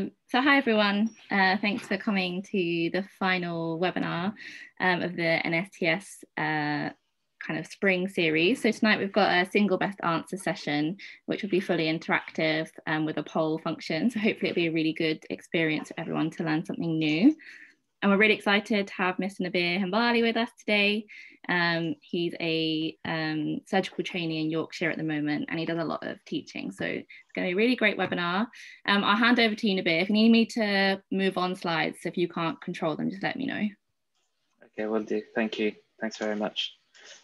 Um, so hi everyone, uh, thanks for coming to the final webinar um, of the NSTS uh, kind of spring series. So tonight we've got a single best answer session, which will be fully interactive um, with a poll function. So hopefully it'll be a really good experience for everyone to learn something new. And we're really excited to have Mr. Nabih Hanbali with us today. Um, he's a um, surgical trainee in Yorkshire at the moment, and he does a lot of teaching. So it's going to be a really great webinar. Um, I'll hand over to you, Nabir. If you need me to move on slides, if you can't control them, just let me know. Okay, will do. Thank you. Thanks very much.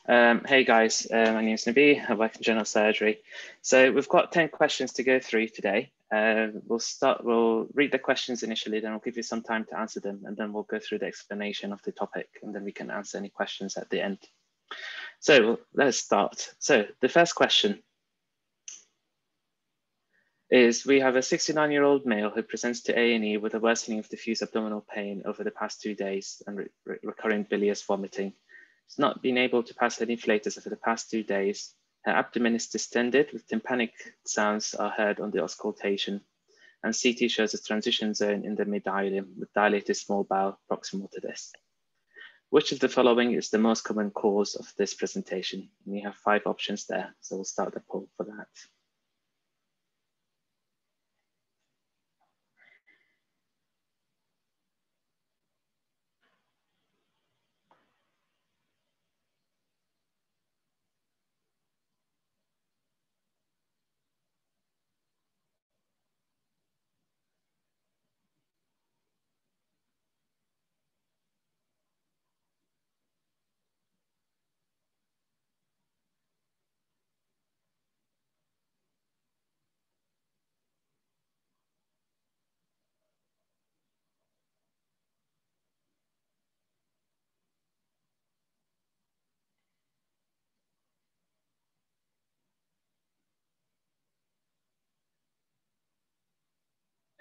Um, hey guys, uh, my name is Nabih, I work in general surgery. So we've got 10 questions to go through today. Uh, we'll start, we'll read the questions initially, then we'll give you some time to answer them, and then we'll go through the explanation of the topic, and then we can answer any questions at the end. So let's start. So the first question is we have a 69 year old male who presents to A&E with a worsening of diffuse abdominal pain over the past two days and re recurring bilious vomiting. He's not been able to pass her inflators for the past two days her abdomen is distended with tympanic sounds are heard on the auscultation and CT shows a transition zone in the mid-ileum with dilated small bowel proximal to this. Which of the following is the most common cause of this presentation? And we have five options there, so we'll start the poll for that.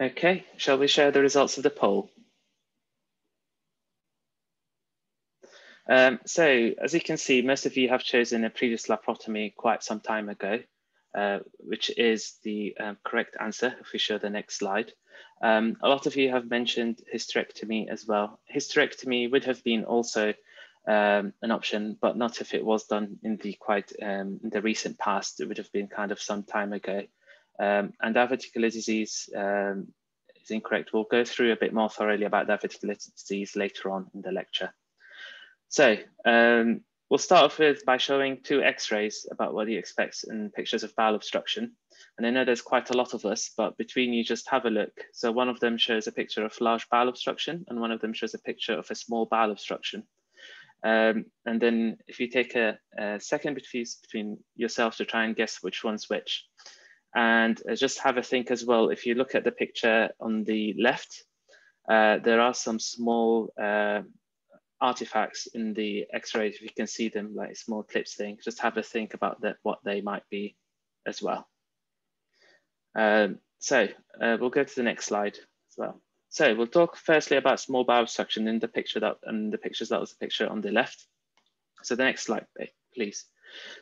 Okay, shall we share the results of the poll? Um, so as you can see, most of you have chosen a previous laparotomy quite some time ago, uh, which is the um, correct answer if we show the next slide. Um, a lot of you have mentioned hysterectomy as well. Hysterectomy would have been also um, an option, but not if it was done in the quite um, in the recent past. It would have been kind of some time ago. Um, and diverticular disease um, is incorrect. We'll go through a bit more thoroughly about diverticular disease later on in the lecture. So um, we'll start off with by showing two x-rays about what he expects in pictures of bowel obstruction. And I know there's quite a lot of us, but between you just have a look. So one of them shows a picture of large bowel obstruction and one of them shows a picture of a small bowel obstruction. Um, and then if you take a, a second between yourselves to try and guess which one's which. And uh, just have a think as well, if you look at the picture on the left, uh, there are some small uh, artifacts in the x-rays, if you can see them like small clips thing, just have a think about that, what they might be as well. Um, so uh, we'll go to the next slide as well. So we'll talk firstly about small bowel obstruction in the picture that and the pictures that was the picture on the left. So the next slide, please.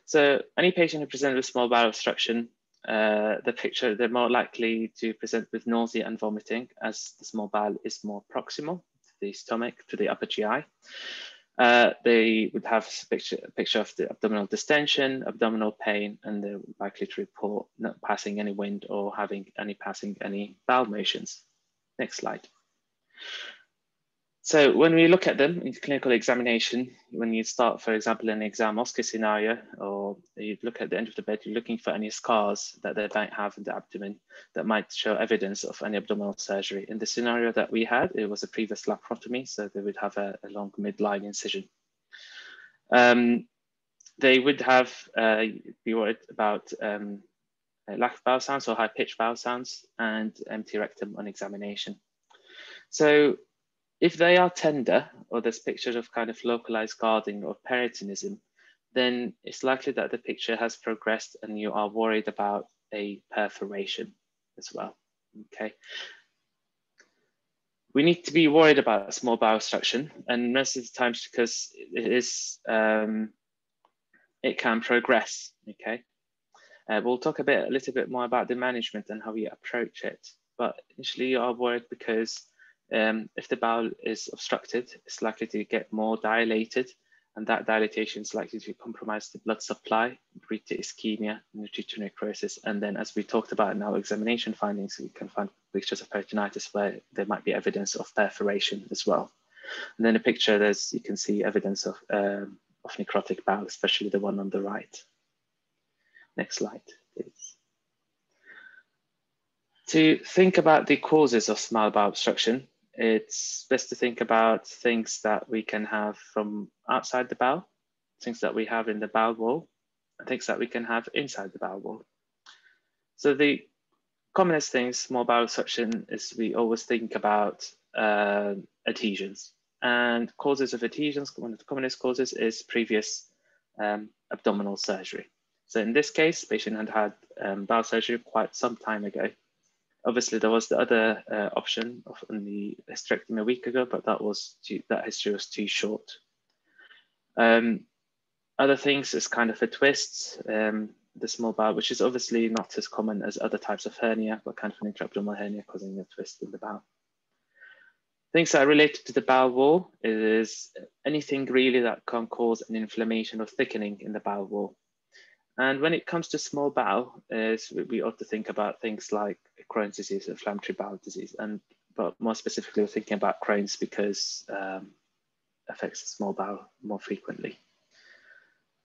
So any patient who presented with small bowel obstruction uh, the picture, they're more likely to present with nausea and vomiting as the small bowel is more proximal to the stomach, to the upper GI. Uh, they would have a picture, a picture of the abdominal distension, abdominal pain, and they're likely to report not passing any wind or having any passing any bowel motions. Next slide. So when we look at them in clinical examination, when you start, for example, an exam OSCE scenario, or you look at the end of the bed, you're looking for any scars that they might have in the abdomen that might show evidence of any abdominal surgery. In the scenario that we had, it was a previous laparotomy, so they would have a, a long midline incision. Um, they would have, uh, be worried about um, lack of bowel sounds or high pitched bowel sounds and empty rectum on examination. So if they are tender or there's pictures of kind of localized guarding or peritonism, then it's likely that the picture has progressed and you are worried about a perforation as well, okay? We need to be worried about small bowel obstruction and most of the times because it is, um, it can progress, okay? Uh, we'll talk a bit, a little bit more about the management and how we approach it but initially you are worried because um, if the bowel is obstructed, it's likely to get more dilated and that dilatation is likely to compromise the blood supply, lead to ischemia, to necrosis. And then as we talked about in our examination findings, we can find pictures of peritonitis where there might be evidence of perforation as well. And then a picture, there's you can see evidence of, um, of necrotic bowel, especially the one on the right. Next slide, please. To think about the causes of small bowel obstruction, it's best to think about things that we can have from outside the bowel, things that we have in the bowel wall, and things that we can have inside the bowel wall. So the commonest things, small bowel obstruction, is we always think about uh, adhesions. And causes of adhesions, one of the commonest causes is previous um, abdominal surgery. So in this case, patient had had um, bowel surgery quite some time ago. Obviously, there was the other uh, option of the hysterectomy a week ago, but that was too, that history was too short. Um, other things is kind of a twist, um, the small bowel, which is obviously not as common as other types of hernia, but kind of an intraabdominal hernia causing a twist in the bowel. Things that are related to the bowel wall is anything really that can cause an inflammation or thickening in the bowel wall. And when it comes to small bowel, is we ought to think about things like Crohn's disease, inflammatory bowel disease, and but more specifically, we're thinking about Crohn's because um, affects the small bowel more frequently.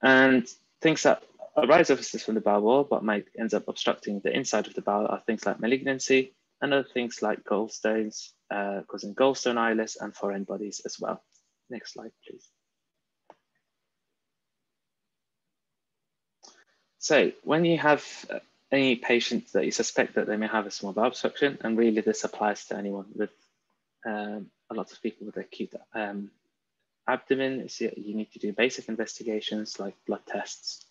And things that arise obviously from the bowel wall, but might end up obstructing the inside of the bowel are things like malignancy and other things like gallstones, uh, causing gallstone ileus and foreign bodies as well. Next slide, please. So when you have uh, any patient that you suspect that they may have a small bowel obstruction, and really this applies to anyone with um, a lot of people with acute um, abdomen, you need to do basic investigations like blood tests.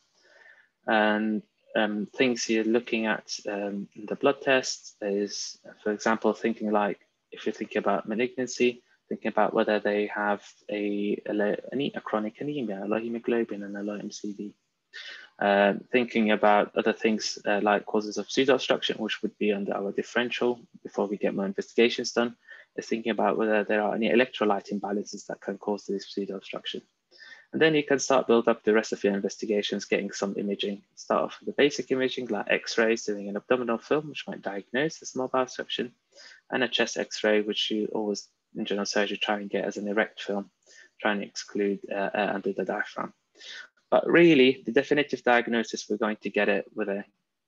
And um, things you're looking at um, in the blood test is, for example, thinking like, if you're thinking about malignancy, thinking about whether they have a, a, a chronic anemia, a low hemoglobin and a low MCV. Uh, thinking about other things uh, like causes of pseudo obstruction, which would be under our differential before we get more investigations done, is thinking about whether there are any electrolyte imbalances that can cause this pseudo obstruction. And then you can start build up the rest of your investigations, getting some imaging. Start off with the basic imaging like x-rays, doing an abdominal film, which might diagnose small bowel obstruction, and a chest x-ray, which you always in general surgery try and get as an erect film, trying to exclude uh, uh, under the diaphragm. But really, the definitive diagnosis, we're going to get it with a,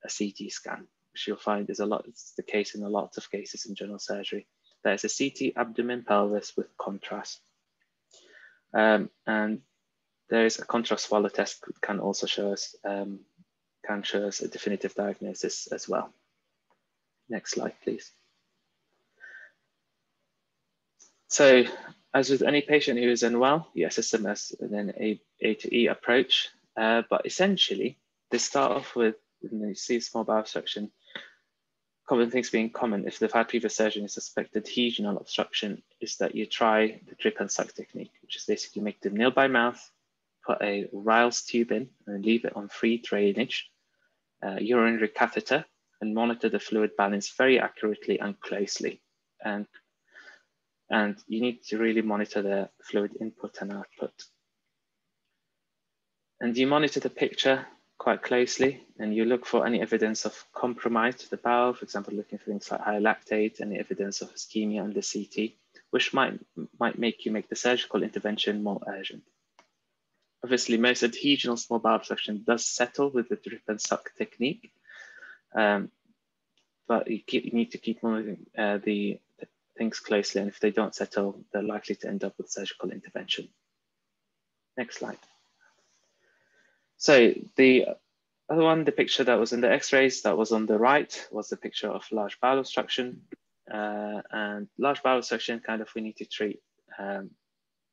a CT scan, which you'll find is a lot, it's the case in a lot of cases in general surgery. There's a CT abdomen pelvis with contrast. Um, and there is a contrast swallow test can also show us, um, can show us a definitive diagnosis as well. Next slide, please. So as with any patient who is unwell, you assess them as an A, a to E approach. Uh, but essentially, they start off with, when you see small bowel obstruction, common things being common if they've had previous surgery and suspect adhesional obstruction is that you try the drip and suck technique, which is basically make them nil by mouth, put a Ryle's tube in and leave it on free drainage, uh, urinary catheter, and monitor the fluid balance very accurately and closely. And and you need to really monitor the fluid input and output. And you monitor the picture quite closely and you look for any evidence of compromise to the bowel, for example, looking for things like high lactate, any evidence of ischemia on the CT, which might, might make you make the surgical intervention more urgent. Obviously, most adhesional small bowel obstruction does settle with the drip and suck technique, um, but you, keep, you, need to keep monitoring uh, the things closely, and if they don't settle, they're likely to end up with surgical intervention. Next slide. So the other one, the picture that was in the x-rays that was on the right was the picture of large bowel obstruction. Uh, and large bowel obstruction kind of we need to treat um,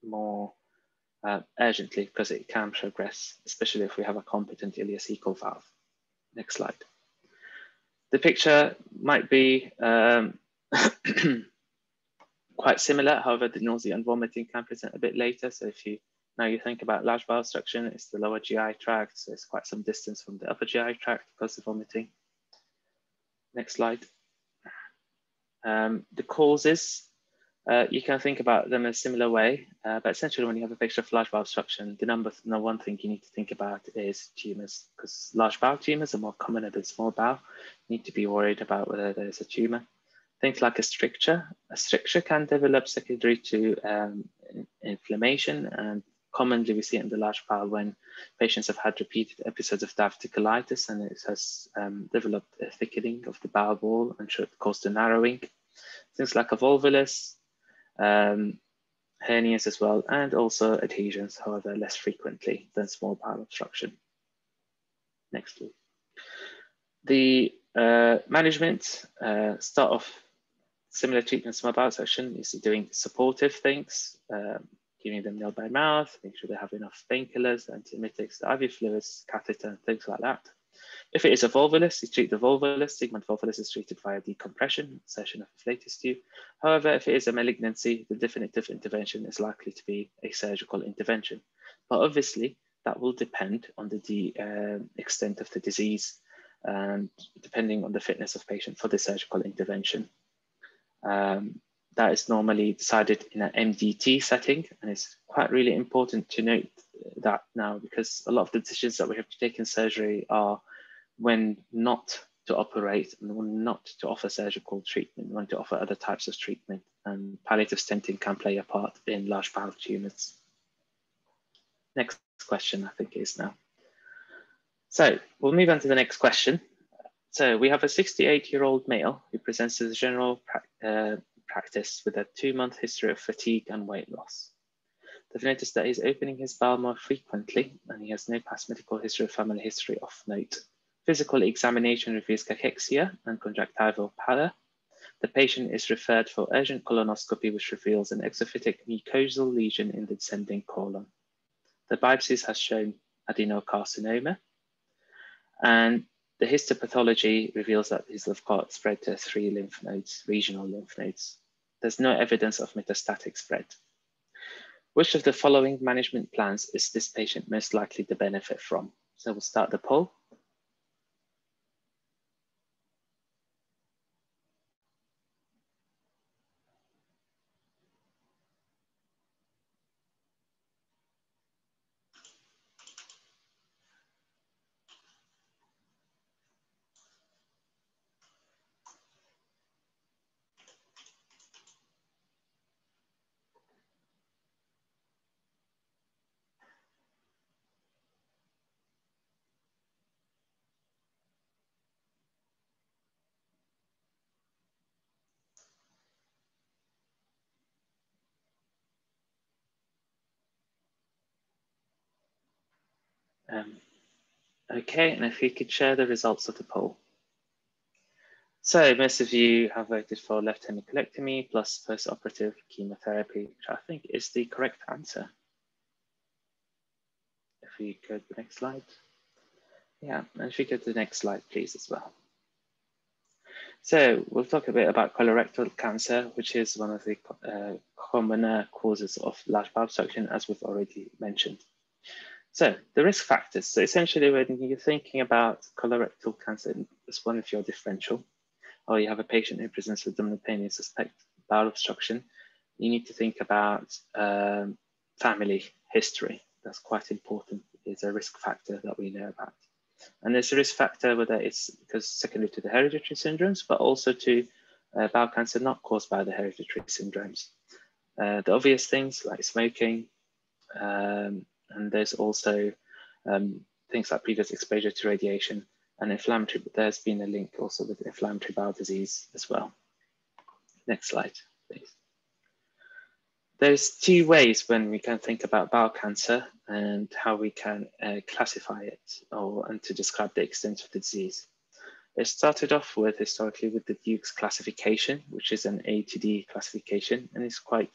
more uh, urgently because it can progress, especially if we have a competent ileocecal valve. Next slide. The picture might be um, quite similar. However, the nausea and vomiting can present a bit later. So if you now you think about large bowel obstruction, it's the lower GI tract. So it's quite some distance from the upper GI tract because of vomiting. Next slide. Um, the causes, uh, you can think about them in a similar way, uh, but essentially when you have a picture of large bowel obstruction, the number the one thing you need to think about is tumors, because large bowel tumors are more common than small bowel. You need to be worried about whether there's a tumor. Things like a stricture. A stricture can develop secondary to um, inflammation and commonly we see it in the large bowel when patients have had repeated episodes of diverticulitis and it has um, developed a thickening of the bowel wall and should cause the narrowing. Things like a volvulus, um, hernias as well, and also adhesions, however, less frequently than small bowel obstruction. Next, please. The uh, management uh, start off similar treatment small bowel obstruction is doing supportive things, um, giving them nil by mouth, make sure they have enough painkillers, antiemetics, IV fluids, catheter, things like that. If it is a volvulus, you treat the volvulus. Sigmoid volvulus is treated via decompression, insertion of flatus tube. However, if it is a malignancy, the definitive intervention is likely to be a surgical intervention. But obviously, that will depend on the uh, extent of the disease and depending on the fitness of patient for the surgical intervention. Um, that is normally decided in an MDT setting. And it's quite really important to note that now because a lot of the decisions that we have to take in surgery are when not to operate and when not to offer surgical treatment, when to offer other types of treatment. And palliative stenting can play a part in large bowel tumors. Next question, I think is now. So we'll move on to the next question. So we have a 68 year old male who presents to the general uh, practice with a two month history of fatigue and weight loss. They've noticed that he's opening his bowel more frequently and he has no past medical history or family history of note. Physical examination reveals cachexia and conjunctival pallor. The patient is referred for urgent colonoscopy, which reveals an exophytic mucosal lesion in the descending colon. The biopsies has shown adenocarcinoma, and the histopathology reveals that his lymph got spread to three lymph nodes, regional lymph nodes. There's no evidence of metastatic spread. Which of the following management plans is this patient most likely to benefit from? So we'll start the poll. Um, okay, and if you could share the results of the poll. So most of you have voted for left hemicolectomy plus post-operative chemotherapy, which I think is the correct answer. If we go to the next slide. Yeah, and if we go to the next slide, please, as well. So we'll talk a bit about colorectal cancer, which is one of the uh, commoner causes of large bowel obstruction, as we've already mentioned. So the risk factors. So essentially, when you're thinking about colorectal cancer as one of your differential, or you have a patient who presents with abdominal pain and suspect bowel obstruction, you need to think about um, family history. That's quite important. It's a risk factor that we know about. And there's a risk factor whether it's because secondary to the hereditary syndromes, but also to uh, bowel cancer not caused by the hereditary syndromes. Uh, the obvious things like smoking, um, and there's also um, things like previous exposure to radiation and inflammatory, but there's been a link also with inflammatory bowel disease as well. Next slide, please. There's two ways when we can think about bowel cancer and how we can uh, classify it or and to describe the extent of the disease. It started off with historically with the Duke's classification, which is an A to D classification, and it's quite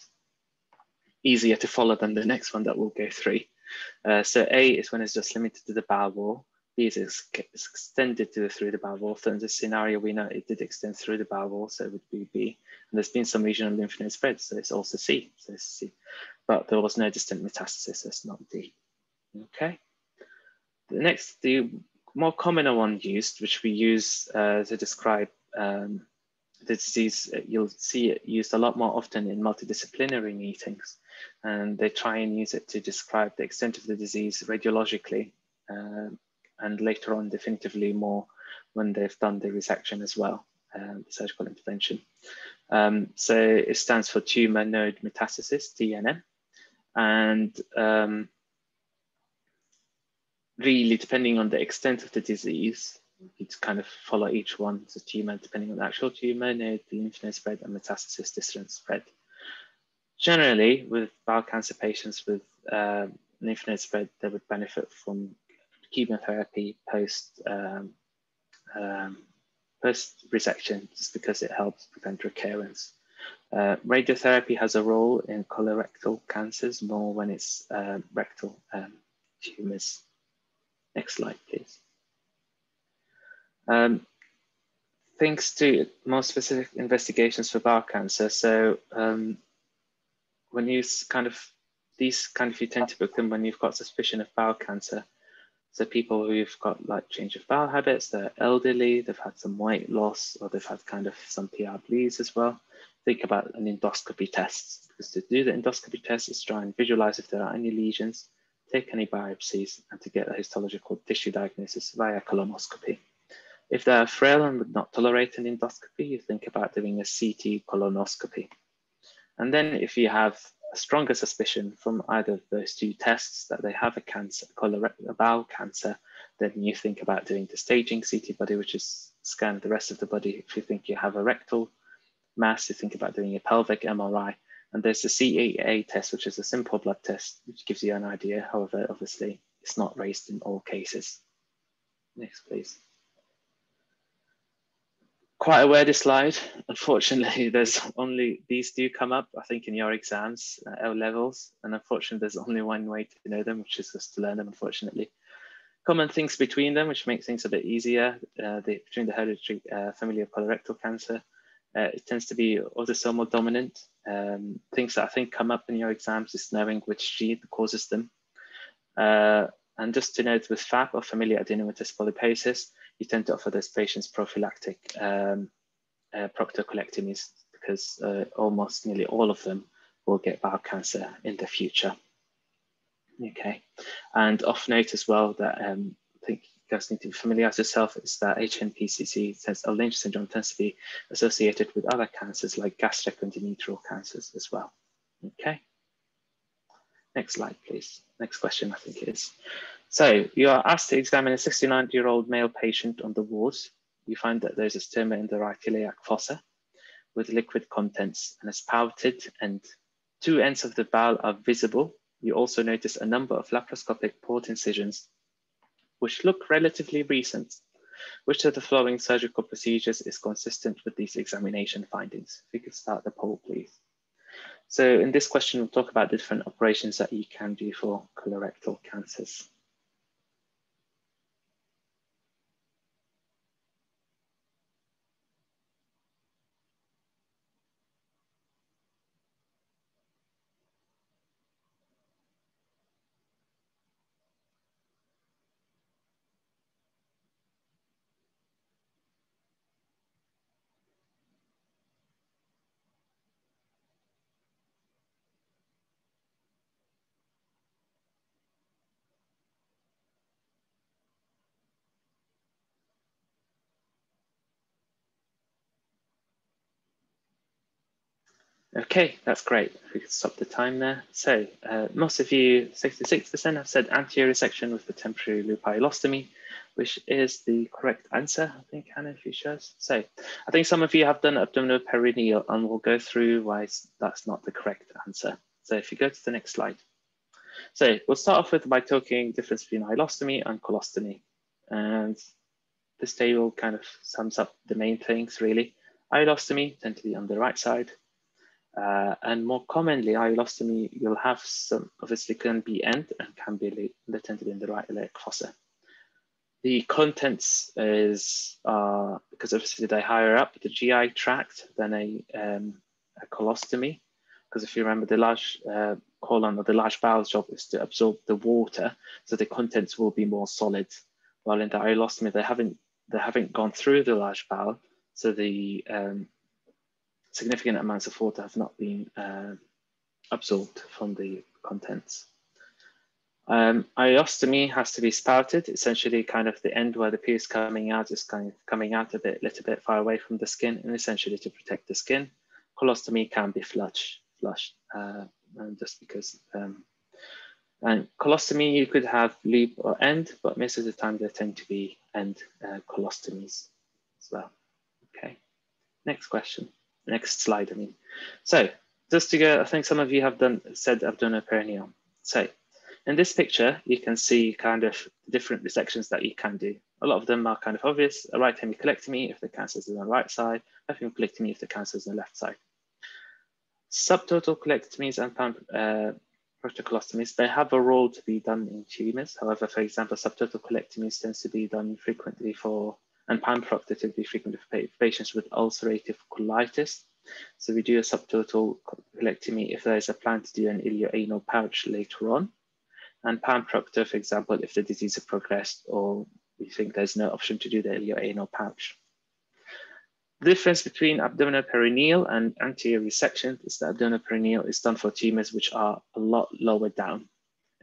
easier to follow than the next one that we'll go through. Uh, so A is when it's just limited to the bowel wall. B is extended to the, through the bowel wall. So in this scenario, we know it did extend through the bowel wall, so it would be B. And there's been some regional lymph node spread, so it's also C. So it's C. But there was no distant metastasis, so it's not D. Okay. The next, the more common one used, which we use uh, to describe um, the disease, you'll see it used a lot more often in multidisciplinary meetings. And they try and use it to describe the extent of the disease radiologically uh, and later on definitively more when they've done the resection as well, uh, the surgical intervention. Um, so it stands for tumor node metastasis, TNM. And um, really depending on the extent of the disease, you kind of follow each one, the tumor, depending on the actual tumor, node, the lymph node spread, and metastasis distant spread. Generally, with bowel cancer patients with uh, lymph node spread, they would benefit from chemotherapy post um, um, post resection, just because it helps prevent recurrence. Uh, radiotherapy has a role in colorectal cancers more when it's uh, rectal um, tumors. Next slide, please. Um, thanks to more specific investigations for bowel cancer. So um, when you kind of, these kind of, you tend to book them when you've got suspicion of bowel cancer. So people who've got like change of bowel habits, they're elderly, they've had some weight loss, or they've had kind of some PR bleeds as well. Think about an endoscopy test, because to do the endoscopy test is try and visualize if there are any lesions, take any biopsies, and to get a histological tissue diagnosis via colonoscopy. If they're frail and would not tolerate an endoscopy, you think about doing a CT colonoscopy. And then if you have a stronger suspicion from either of those two tests that they have a cancer, bowel cancer, then you think about doing the staging CT body, which is scan the rest of the body. If you think you have a rectal mass, you think about doing a pelvic MRI. And there's the CEA test, which is a simple blood test, which gives you an idea. However, obviously, it's not raised in all cases. Next, please quite a this slide. Unfortunately, there's only these do come up, I think, in your exams at L levels. And unfortunately, there's only one way to know them, which is just to learn them, unfortunately. Common things between them, which makes things a bit easier, uh, the, between the hereditary uh, of colorectal cancer, uh, it tends to be autosomal dominant. Um, things that I think come up in your exams is knowing which gene causes them. Uh, and just to note with FAP or familial adenomatous polyposis, you tend to offer those patients prophylactic um, uh, proctocolectomies because uh, almost nearly all of them will get bowel cancer in the future. Okay, and off note as well that um, I think you guys need to familiarize yourself is that HNPCC says a Lynch syndrome tends to be associated with other cancers like gastric and endometrial cancers as well. Okay. Next slide, please. Next question, I think is. So you are asked to examine a 69-year-old male patient on the wards. You find that there's a stoma in the right iliac fossa with liquid contents and is pouted and two ends of the bowel are visible. You also notice a number of laparoscopic port incisions which look relatively recent. Which of the following surgical procedures is consistent with these examination findings? If you could start the poll, please. So in this question, we'll talk about the different operations that you can do for colorectal cancers. Okay, that's great. If we could stop the time there. So uh, most of you, 66% have said anterior resection with the temporary loop ileostomy, which is the correct answer, I think, Hannah, if you show us. So I think some of you have done abdominoperineal and we'll go through why that's not the correct answer. So if you go to the next slide. So we'll start off with by talking difference between ileostomy and colostomy. And this table kind of sums up the main things really. Ileostomy tend to be on the right side, uh, and more commonly, ileostomy, you'll have some, obviously can be end and can be latent in the right iliac fossa. The contents is, uh, because obviously they're higher up the GI tract than a, um, a colostomy. Because if you remember the large uh, colon or the large bowel job is to absorb the water, so the contents will be more solid. While in the ileostomy, they haven't, they haven't gone through the large bowel, so the um, significant amounts of water have not been uh, absorbed from the contents. Um, ileostomy has to be spouted, essentially kind of the end where the pee is coming out is kind of coming out a bit, little bit far away from the skin and essentially to protect the skin. Colostomy can be flush, flushed, uh, just because. Um, and colostomy, you could have loop or end, but most of the time they tend to be end uh, colostomies as well. Okay, next question, next slide, I mean. So just to go, I think some of you have done said I've done a perineum. So in this picture, you can see kind of different resections that you can do. A lot of them are kind of obvious. A right hemicolectomy if the cancer is on the right side, left hemicolectomy if the cancer is on the left side. Subtotal colectomies and uh, proctocolectomies, they have a role to be done in tumors. However, for example, subtotal colectomies tends to be done frequently for, and panproctor frequently for patients with ulcerative colitis. So we do a subtotal colectomy if there is a plan to do an ileoanal pouch later on. And panproctor, for example, if the disease has progressed or we think there's no option to do the ileoanal pouch. The difference between abdominoperineal and anterior resection is that abdominoperineal is done for tumors which are a lot lower down.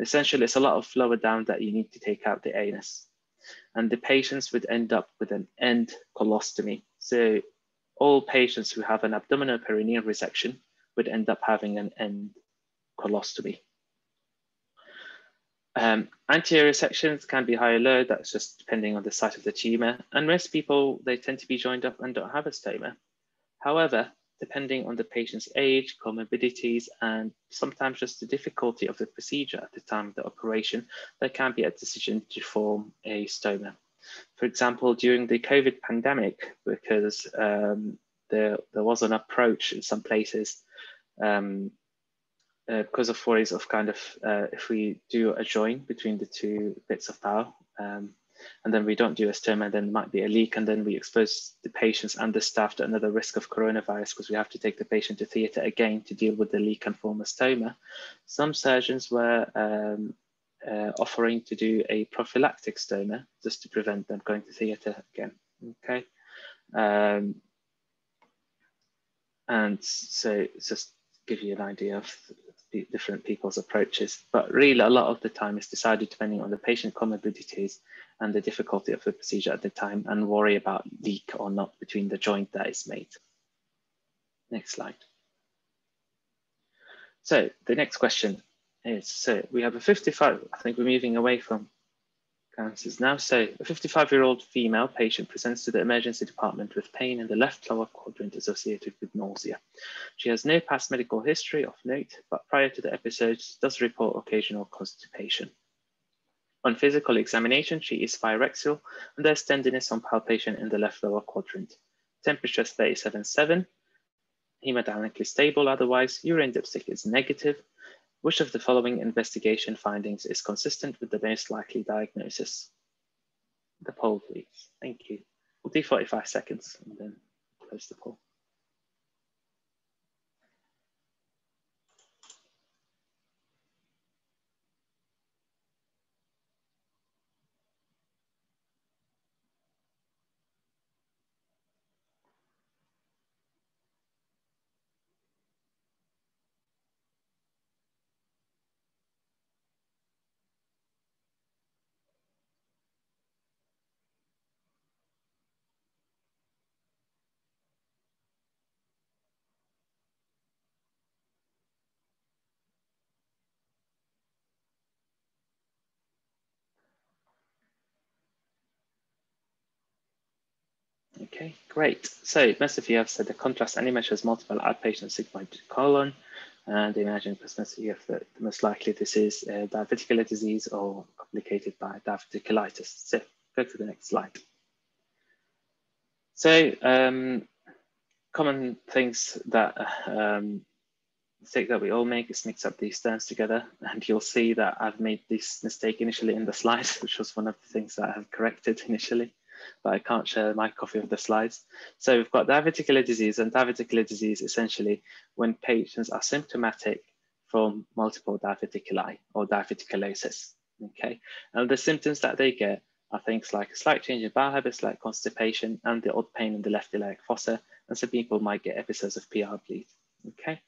Essentially, it's a lot of lower down that you need to take out the anus. And the patients would end up with an end colostomy. So all patients who have an abdominal perineal resection would end up having an end colostomy. Um, anterior sections can be high or low, that's just depending on the site of the tumor. And most people, they tend to be joined up and don't have a stoma. However, depending on the patient's age, comorbidities, and sometimes just the difficulty of the procedure at the time of the operation, there can be a decision to form a stoma. For example, during the COVID pandemic, because um, there, there was an approach in some places um, uh, because of worries of kind of uh, if we do a join between the two bits of power um, and then we don't do a stoma, and then there might be a leak and then we expose the patients and the staff to another risk of coronavirus because we have to take the patient to theatre again to deal with the leak and form a stoma. Some surgeons were um, uh, offering to do a prophylactic stoma just to prevent them going to theatre again, okay? Um, and so just give you an idea of different people's approaches. But really, a lot of the time is decided depending on the patient comorbidities and the difficulty of the procedure at the time and worry about leak or not between the joint that is made. Next slide. So the next question is, so we have a 55, I think we're moving away from cancers now. So a 55 year old female patient presents to the emergency department with pain in the left lower quadrant associated with nausea. She has no past medical history of note, but prior to the episode does report occasional constipation. On physical examination, she is pyrexial and there's tenderness on palpation in the left lower quadrant. Temperature is 37.7, hemodynamically stable otherwise, urine dipstick is negative, which of the following investigation findings is consistent with the most likely diagnosis? The poll, please. Thank you. We'll do 45 seconds and then close the poll. Okay, great. So most of you have said the contrast only measures multiple outpatient sigmoid colon, and imagine you have the, the most likely this is a diverticular disease or complicated by diverticulitis. So go to the next slide. So um, common things that um, mistake that we all make is mix up these terms together and you'll see that I've made this mistake initially in the slide, which was one of the things that I have corrected initially but I can't share my copy of the slides. So we've got diverticular disease and diverticular disease essentially when patients are symptomatic from multiple diverticuli or diverticulosis, okay? And the symptoms that they get are things like a slight change in bowel habits like constipation and the odd pain in the left iliac fossa, and some people might get episodes of PR bleed. Okay,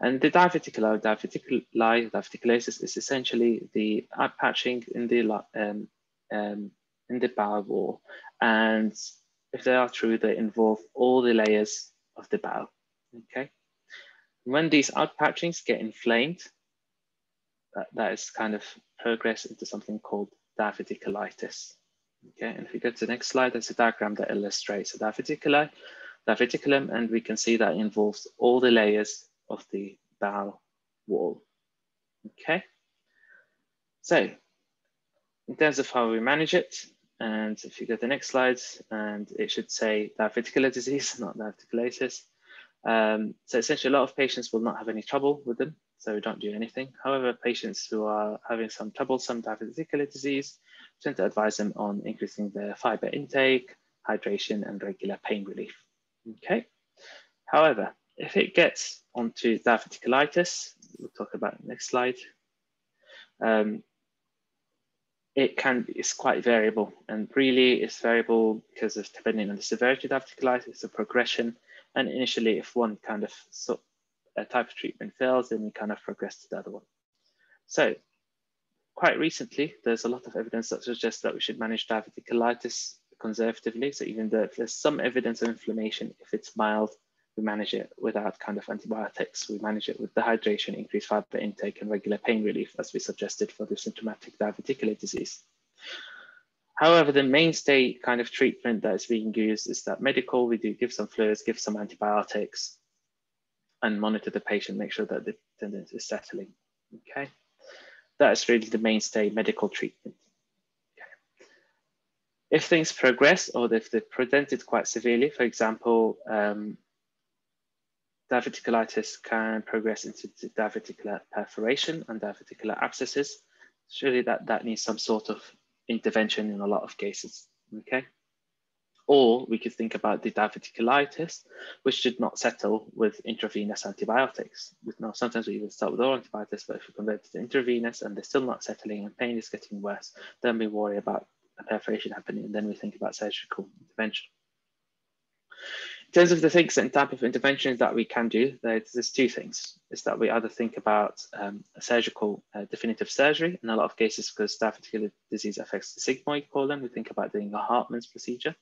and the diverticular diverticuli, diverticulosis is essentially the outpouching in the um, um, in the bowel wall, and if they are true, they involve all the layers of the bowel. Okay, when these outpouchings get inflamed, that, that is kind of progress into something called diverticulitis. Okay, and if we go to the next slide, there's a diagram that illustrates a diverticuli, diverticulum, and we can see that involves all the layers of the bowel wall. Okay, so in terms of how we manage it, and if you go to the next slide, and it should say diverticular disease, not diverticulosis. Um, so essentially, a lot of patients will not have any trouble with them, so we don't do anything. However, patients who are having some troublesome diverticular disease, tend to advise them on increasing their fiber intake, hydration, and regular pain relief. Okay. However, if it gets onto diverticulitis, we'll talk about next slide. Um, it can it's quite variable and really it's variable because of depending on the severity of diverticulitis, the progression, and initially if one kind of so, a type of treatment fails, then we kind of progress to the other one. So quite recently, there's a lot of evidence that suggests that we should manage diverticulitis conservatively. So even though there's some evidence of inflammation, if it's mild, we manage it without kind of antibiotics. We manage it with the hydration, increased fiber intake, and regular pain relief, as we suggested for the symptomatic diverticular disease. However, the mainstay kind of treatment that is being used is that medical, we do give some fluids, give some antibiotics, and monitor the patient, make sure that the tendon is settling, okay? That's really the mainstay medical treatment. If things progress or if they're presented quite severely, for example, um, diverticulitis can progress into diverticular perforation and diverticular abscesses. Surely that, that needs some sort of intervention in a lot of cases, okay? Or we could think about the diverticulitis, which should not settle with intravenous antibiotics. Now, sometimes we even start with oral antibiotics, but if we convert to intravenous and they're still not settling and pain is getting worse, then we worry about a perforation happening and then we think about surgical intervention. In terms of the things and type of interventions that we can do, there's, two things. Is that we either think about um, surgical uh, definitive surgery, in a lot of cases because diverticular disease affects the sigmoid colon, we think about doing a Hartmann's procedure.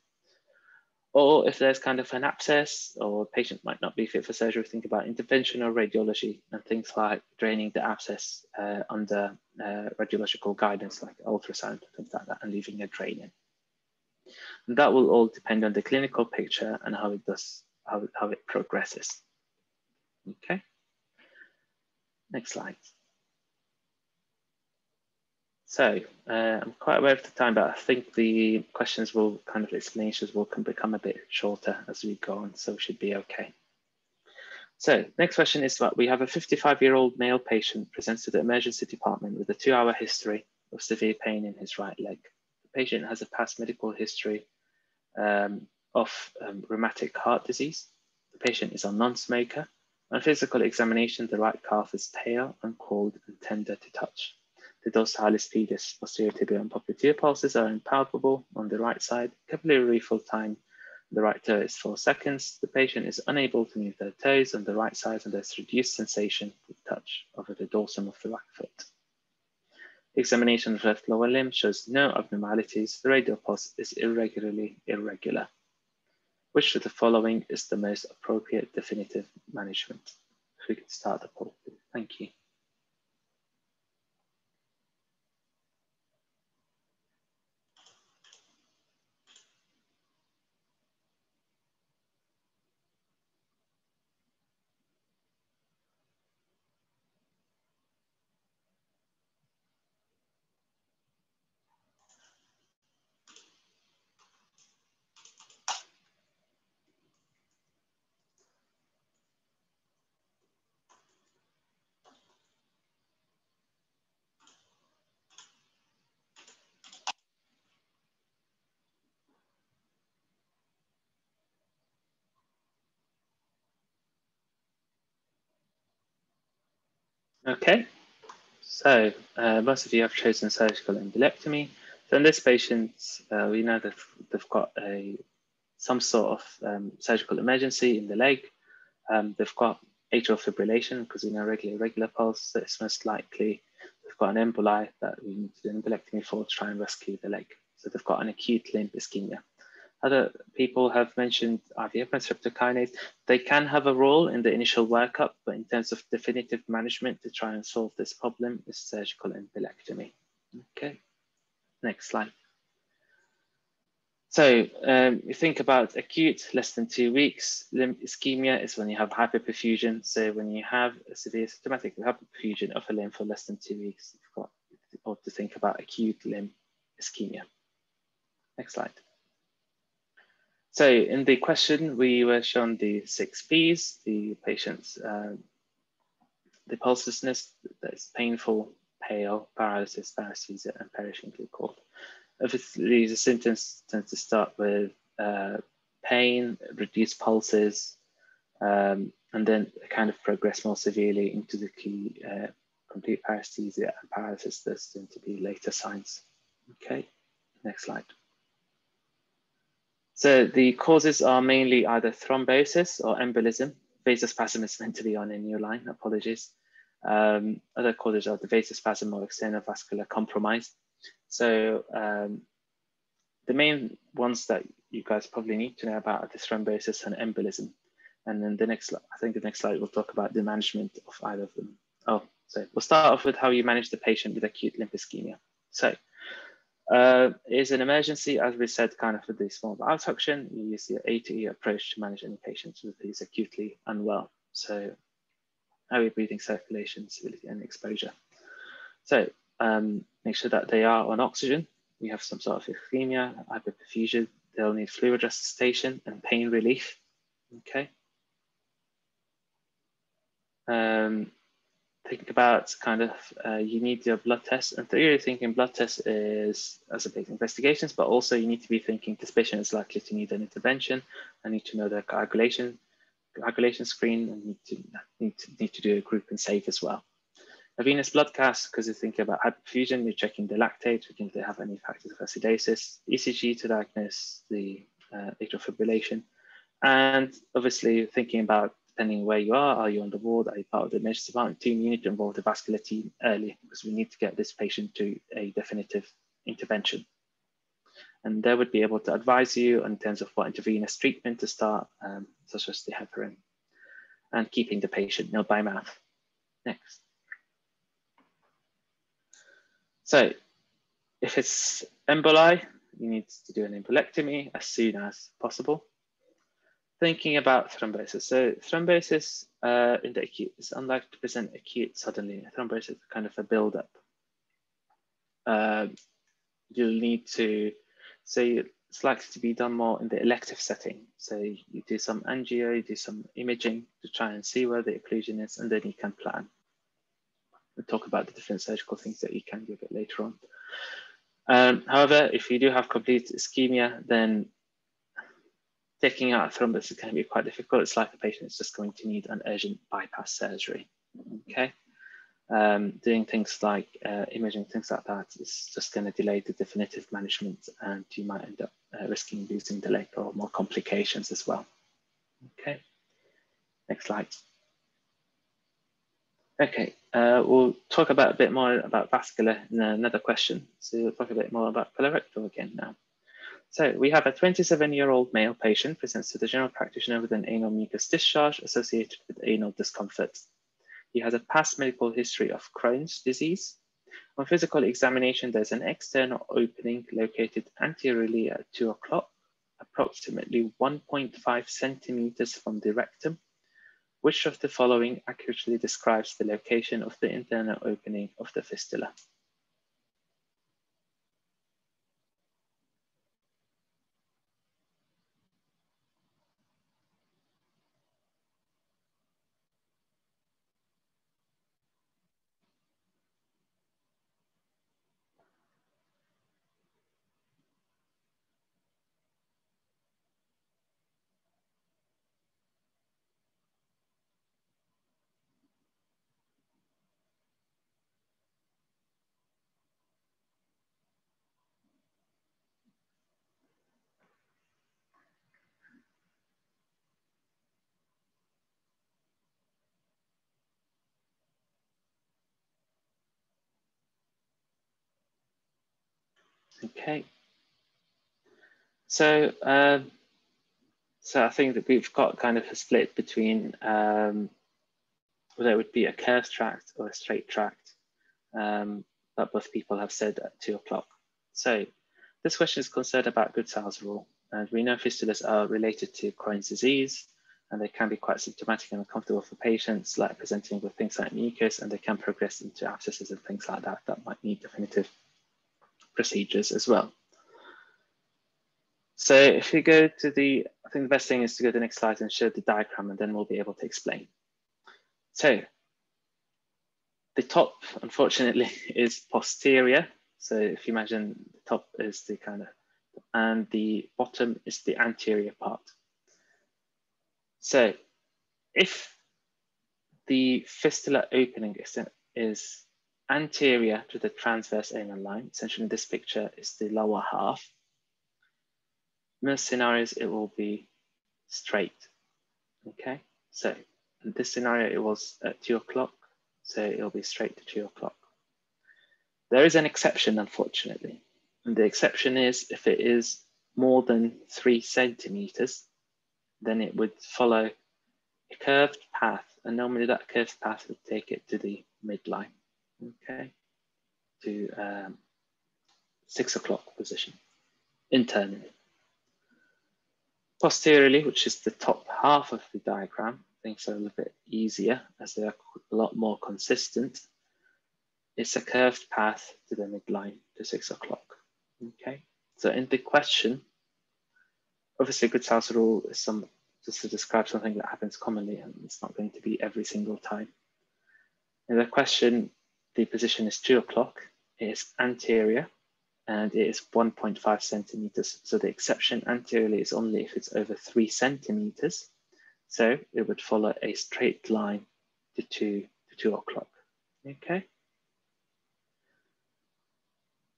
Or if there's kind of an abscess or patient might not be fit for surgery, we think about interventional radiology and things like draining the abscess uh, under uh, radiological guidance like ultrasound, things like that, and leaving a drain in. And that will all depend on the clinical picture and how it does, how, how it progresses. Okay. Next slide. So uh, I'm quite aware of the time, but I think the questions will kind of explanations will can become a bit shorter as we go on, so we should be okay. So next question is that we have a 55 year old male patient presents to the emergency department with a two hour history of severe pain in his right leg. Patient has a past medical history um, of um, rheumatic heart disease. The patient is a non-smoker. On physical examination, the right calf is pale and cold and tender to touch. The dorsalis pedis, posterior tibial and popliteal pulses are impalpable on the right side. Capillary refill time the right toe is four seconds. The patient is unable to move their toes on the right side and there's reduced sensation with touch over the dorsum of the right foot. Examination of left lower limb shows no abnormalities. The radial pulse is irregularly irregular. Which of the following is the most appropriate definitive management? If we could start the poll, thank you. Okay, so uh, most of you have chosen surgical embolectomy. So in this patient, uh, we know that they've got a some sort of um, surgical emergency in the leg. Um, they've got atrial fibrillation because we know regular irregular pulse, so it's most likely they've got an emboli that we need to do an embolectomy for to try and rescue the leg. So they've got an acute limb ischemia. Other people have mentioned IVF and streptokinase. They can have a role in the initial workup, but in terms of definitive management to try and solve this problem is surgical embolectomy. Okay, next slide. So um, you think about acute, less than two weeks. Limb ischemia is when you have hyperperfusion. So when you have a severe symptomatic hyperperfusion of a limb for less than two weeks, you've got to think about acute limb ischemia. Next slide. So in the question, we were shown the six P's, the patient's, uh, the pulselessness, that's painful, pale, paralysis, paresthesia, and perishingly cold. Obviously, the symptoms tend to start with uh, pain, reduced pulses, um, and then kind of progress more severely into the key uh, complete paresthesia and paralysis. Those tend to be later signs. Okay, next slide. So the causes are mainly either thrombosis or embolism. Vasospasm is meant to be on a new line, apologies. Um, other causes are the vasospasm or external vascular compromise. So um, the main ones that you guys probably need to know about are the thrombosis and embolism. And then the next, I think the next slide will talk about the management of either of them. Oh, so we'll start off with how you manage the patient with acute limb ischemia. So uh, is an emergency, as we said, kind of with the small bowel suction. You use the A to E approach to manage any patients with these acutely unwell. So airway breathing, circulation, stability, and exposure. So um, make sure that they are on oxygen. We have some sort of ischemia, hyperperfusion. They'll need fluid resuscitation and pain relief. Okay. Um, think about kind of uh, you need your blood test and theory thinking blood test is as a big investigations but also you need to be thinking this patient is likely to need an intervention. I need to know their coagulation coagulation screen and need to need to need to do a group and save as well. A venous blood gas because you're thinking about hyperfusion you're checking the lactate checking if they have any factors of acidosis ecg to diagnose the uh, atrial fibrillation. And obviously thinking about depending where you are, are you on the ward, are you part of the emergency department team, you need to involve the vascular team early because we need to get this patient to a definitive intervention. And they would be able to advise you in terms of what intravenous treatment to start, um, such as the heparin, and keeping the patient nil by mouth. Next. So if it's emboli, you need to do an embolectomy as soon as possible thinking about thrombosis. So thrombosis uh, in the acute is unlikely to present acute suddenly. Thrombosis is kind of a buildup. Uh, you'll need to, so it's likely to be done more in the elective setting. So you do some angio, you do some imaging to try and see where the occlusion is, and then you can plan. We'll talk about the different surgical things that you can do a bit later on. Um, however, if you do have complete ischemia, then taking out thrombus is going to be quite difficult. It's like a patient is just going to need an urgent bypass surgery. Okay. Um, doing things like uh, imaging, things like that is just going to delay the definitive management and you might end up uh, risking losing the leg or more complications as well. Okay, next slide. Okay, uh, we'll talk about a bit more about vascular in another question. So we'll talk a bit more about colorectal again now. So we have a 27-year-old male patient presents to the general practitioner with an anal mucus discharge associated with anal discomfort. He has a past medical history of Crohn's disease. On physical examination, there's an external opening located anteriorly at 2 o'clock, approximately 1.5 centimeters from the rectum. Which of the following accurately describes the location of the internal opening of the fistula? Okay. So, um, so I think that we've got kind of a split between um, whether it would be a curved tract or a straight tract, um, but both people have said at two o'clock. So this question is concerned about Goodsall's rule, and we know fistulas are related to Crohn's disease, and they can be quite symptomatic and uncomfortable for patients, like presenting with things like mucus, and they can progress into abscesses and things like that that might need definitive procedures as well. So if we go to the, I think the best thing is to go to the next slide and show the diagram, and then we'll be able to explain. So the top, unfortunately, is posterior. So if you imagine the top is the kind of, and the bottom is the anterior part. So if the fistula opening is, is anterior to the transverse anal line, essentially in this picture is the lower half, most scenarios it will be straight, okay? So in this scenario, it was at two o'clock, so it'll be straight to two o'clock. There is an exception, unfortunately. And the exception is if it is more than three centimeters, then it would follow a curved path. And normally that curved path would take it to the midline, okay, to um, six o'clock position internally. Posteriorly, which is the top half of the diagram, things are a little bit easier as they are a lot more consistent. It's a curved path to the midline to six o'clock. Okay, so in the question, obviously Goodsall's rule is some just to describe something that happens commonly and it's not going to be every single time. In the question, the position is two o'clock, it is anterior and it is 1.5 centimeters. So the exception anteriorly is only if it's over three centimeters so it would follow a straight line to two, to two o'clock, okay?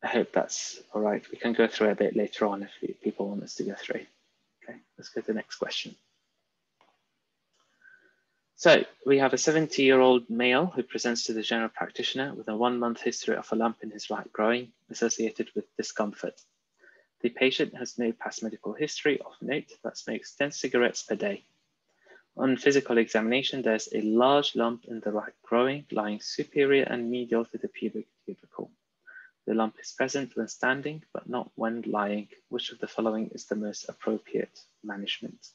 I hope that's all right. We can go through a bit later on if people want us to go through. Okay, let's go to the next question. So we have a 70 year old male who presents to the general practitioner with a one month history of a lump in his right groin associated with discomfort. The patient has no past medical history of note that smokes 10 cigarettes per day. On physical examination, there's a large lump in the right groin lying superior and medial to the pubic tubercle. The lump is present when standing, but not when lying. Which of the following is the most appropriate management?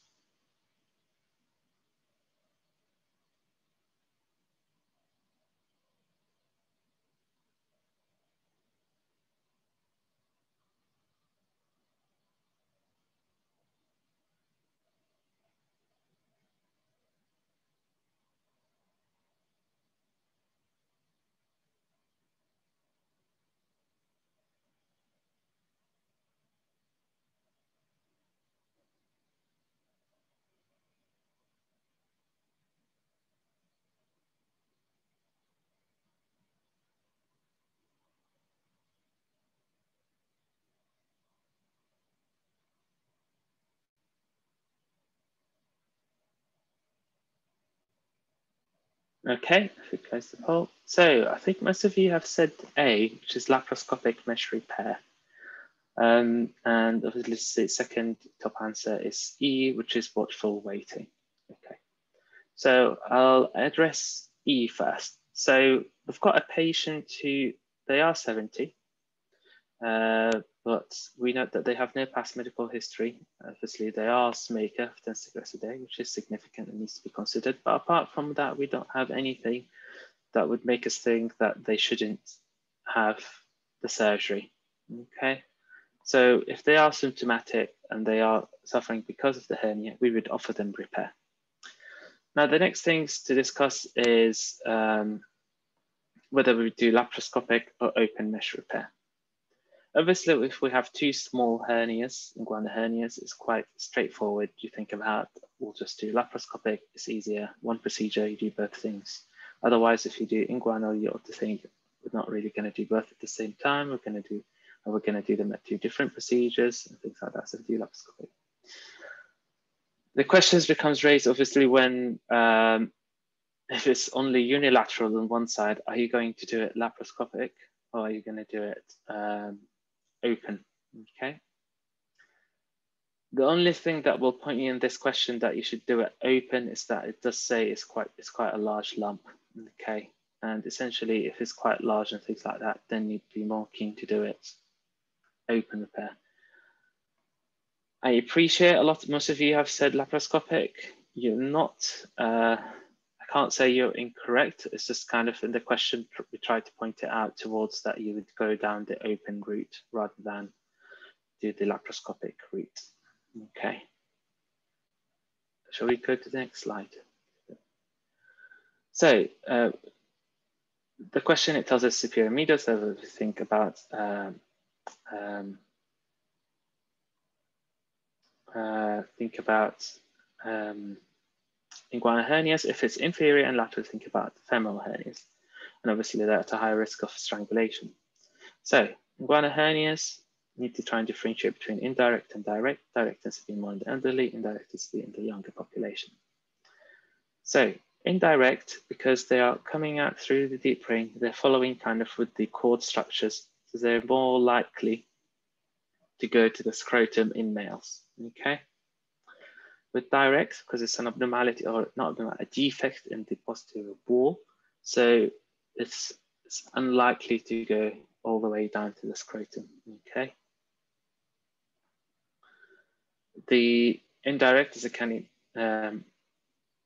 Okay, if we close the poll. So I think most of you have said A, which is laparoscopic mesh repair. Um, and obviously the second top answer is E, which is watchful waiting. Okay, so I'll address E first. So we've got a patient who, they are 70, uh, but we note that they have no past medical history. Obviously, they are smoker for 10 cigarettes a day, which is significant and needs to be considered. But apart from that, we don't have anything that would make us think that they shouldn't have the surgery. Okay, so if they are symptomatic and they are suffering because of the hernia, we would offer them repair. Now, the next things to discuss is um, whether we do laparoscopic or open mesh repair. Obviously, if we have two small hernias, inguinal hernias, it's quite straightforward. You think about, we'll just do laparoscopic, it's easier. One procedure, you do both things. Otherwise, if you do inguinal, you have to think, we're not really going to do both at the same time. We're going to do, and we're going to do them at two different procedures and things like that. So do laparoscopic. The questions becomes raised obviously when um, if it's only unilateral on one side, are you going to do it laparoscopic or are you going to do it um, open, okay? The only thing that will point you in this question that you should do it open is that it does say it's quite, it's quite a large lump, okay? And essentially, if it's quite large and things like that, then you'd be more keen to do it open repair. I appreciate a lot, most of you have said laparoscopic. You're not, uh, can't say you're incorrect. It's just kind of in the question, we tried to point it out towards that you would go down the open route rather than do the laparoscopic route. Okay. Shall we go to the next slide? So uh, the question, it tells us superior media, so we think about um, um, uh, think about um, inguinal hernias. If it's inferior and lateral, think about femoral hernias. And obviously they're at a higher risk of strangulation. So inguinal hernias need to try and differentiate between indirect and direct. Direct tends to be more in the elderly, indirect tends to be in the younger population. So indirect, because they are coming out through the deep ring, they're following kind of with the cord structures. So they're more likely to go to the scrotum in males, okay? With direct, because it's an abnormality or not a defect in the posterior wall, so it's, it's unlikely to go all the way down to the scrotum, okay? The indirect is a kind of, um,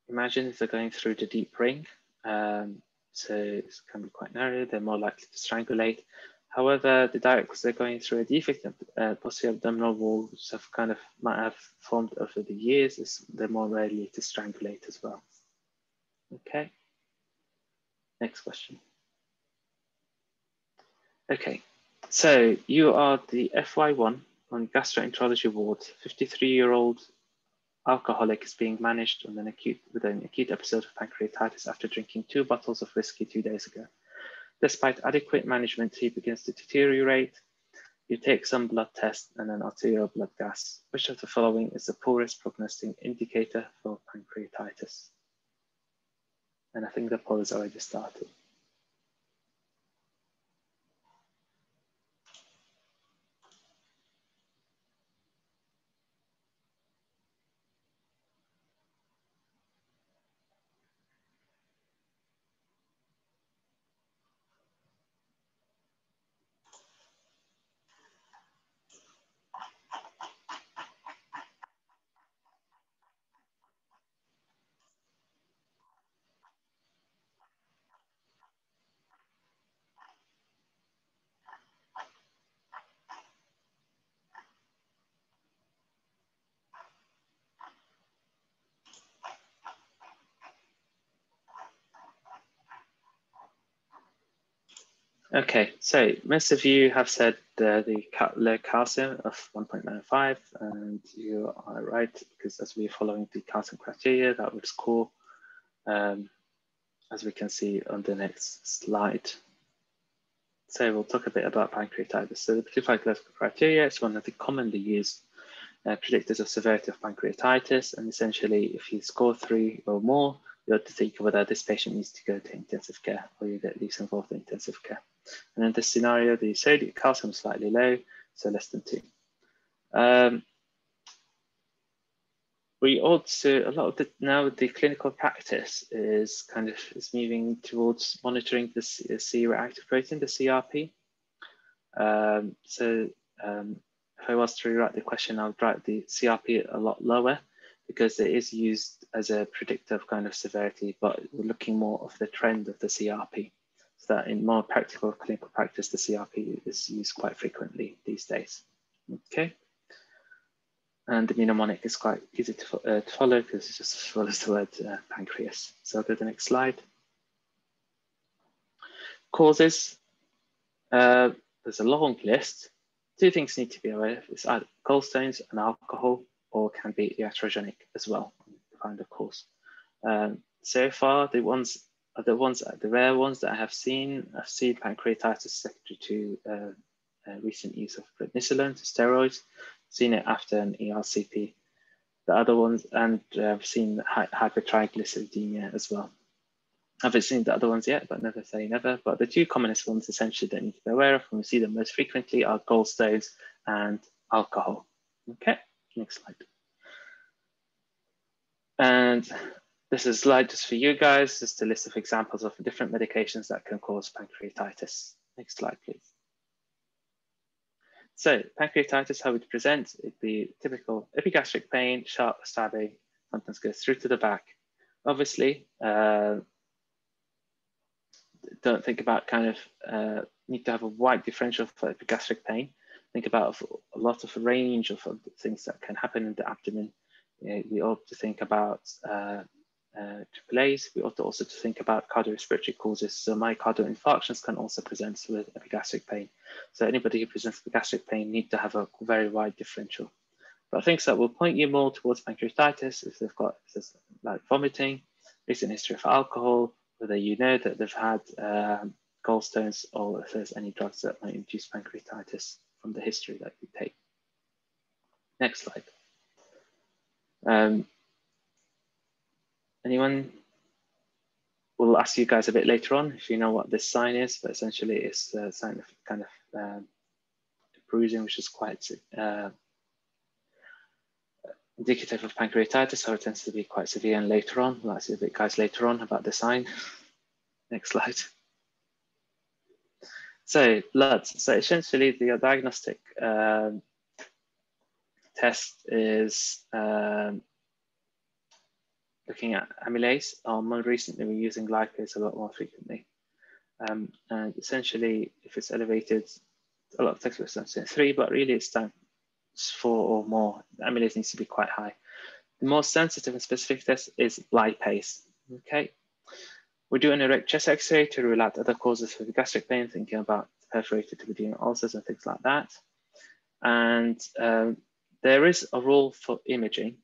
imagine if they're going through the deep ring, um, so it can be quite narrow, they're more likely to strangulate. However, the direct, they're going through a defect of uh, posterior abdominal wall, which have kind of might have formed over the years, is they're more likely to strangulate as well. Okay. Next question. Okay, so you are the FY1 on gastroenterology ward. 53-year-old alcoholic is being managed on an acute with an acute episode of pancreatitis after drinking two bottles of whiskey two days ago. Despite adequate management, he begins to deteriorate. You take some blood test and an arterial blood gas. Which of the following is the poorest prognostic indicator for pancreatitis? And I think the poll has already started. Okay, so most of you have said uh, the low calcium of 1.95, and you are right because as we're following the calcium criteria, that would score, um, as we can see on the next slide. So we'll talk a bit about pancreatitis. So the Butterfly criteria is one of the commonly used uh, predictors of severity of pancreatitis, and essentially, if you score three or more, you have to think whether this patient needs to go to intensive care or you get least involved in intensive care. And in this scenario, the sodium calcium is slightly low, so less than two. Um, we also, a lot of the, now the clinical practice is kind of is moving towards monitoring the C-reactive protein, the CRP. Um, so um, if I was to rewrite the question, I would write the CRP a lot lower because it is used as a predictor of kind of severity, but we're looking more of the trend of the CRP that in more practical clinical practice, the CRP is used quite frequently these days. Okay. And the mnemonic is quite easy to, uh, to follow because it just follows the word uh, pancreas. So I'll go to the next slide. Causes. Uh, there's a long list. Two things need to be aware of. It's either gallstones and alcohol or can be iatrogenic as well, find a cause. Um, so far, the ones the ones, the rare ones that I have seen. I've seen pancreatitis secondary to uh, uh, recent use of prednisolone, to steroids. Seen it after an ERCP. The other ones, and uh, I've seen hypertriglyceridemia as well. I haven't seen the other ones yet, but never say never. But the two commonest ones essentially that you need to be aware of when we see them most frequently are gallstones and alcohol. Okay, next slide. And this is slide just for you guys, just a list of examples of different medications that can cause pancreatitis. Next slide, please. So pancreatitis, how it presents, it'd be typical epigastric pain, sharp stabbing, sometimes goes through to the back. Obviously, uh, don't think about kind of uh, need to have a wide differential for epigastric pain. Think about a lot of a range of things that can happen in the abdomen. You know, we ought to think about uh, uh, AAAs. We ought to also to think about cardiorespiratory causes. So myocardial infarctions can also present with epigastric pain. So anybody who presents with gastric pain need to have a very wide differential. But things that will point you more towards pancreatitis if they've got if like vomiting, recent history of alcohol, whether you know that they've had um, gallstones or if there's any drugs that might induce pancreatitis from the history that you take. Next slide. Um, anyone? We'll ask you guys a bit later on if you know what this sign is, but essentially it's a sign of kind of um, bruising, which is quite uh, indicative of pancreatitis, so it tends to be quite severe. And later on, we'll ask you a bit guys later on about the sign. Next slide. So blood. So essentially the diagnostic um, test is um, looking at amylase, or more recently we're using lipase a lot more frequently. Um, and essentially, if it's elevated, a lot of textbooks are saying three, but really it's time four or more. Amylase needs to be quite high. The most sensitive and specific test is lipase. Okay, we're doing a chest X-ray to rule out other causes for the gastric pain, thinking about perforated duodenal ulcers and things like that. And um, there is a role for imaging.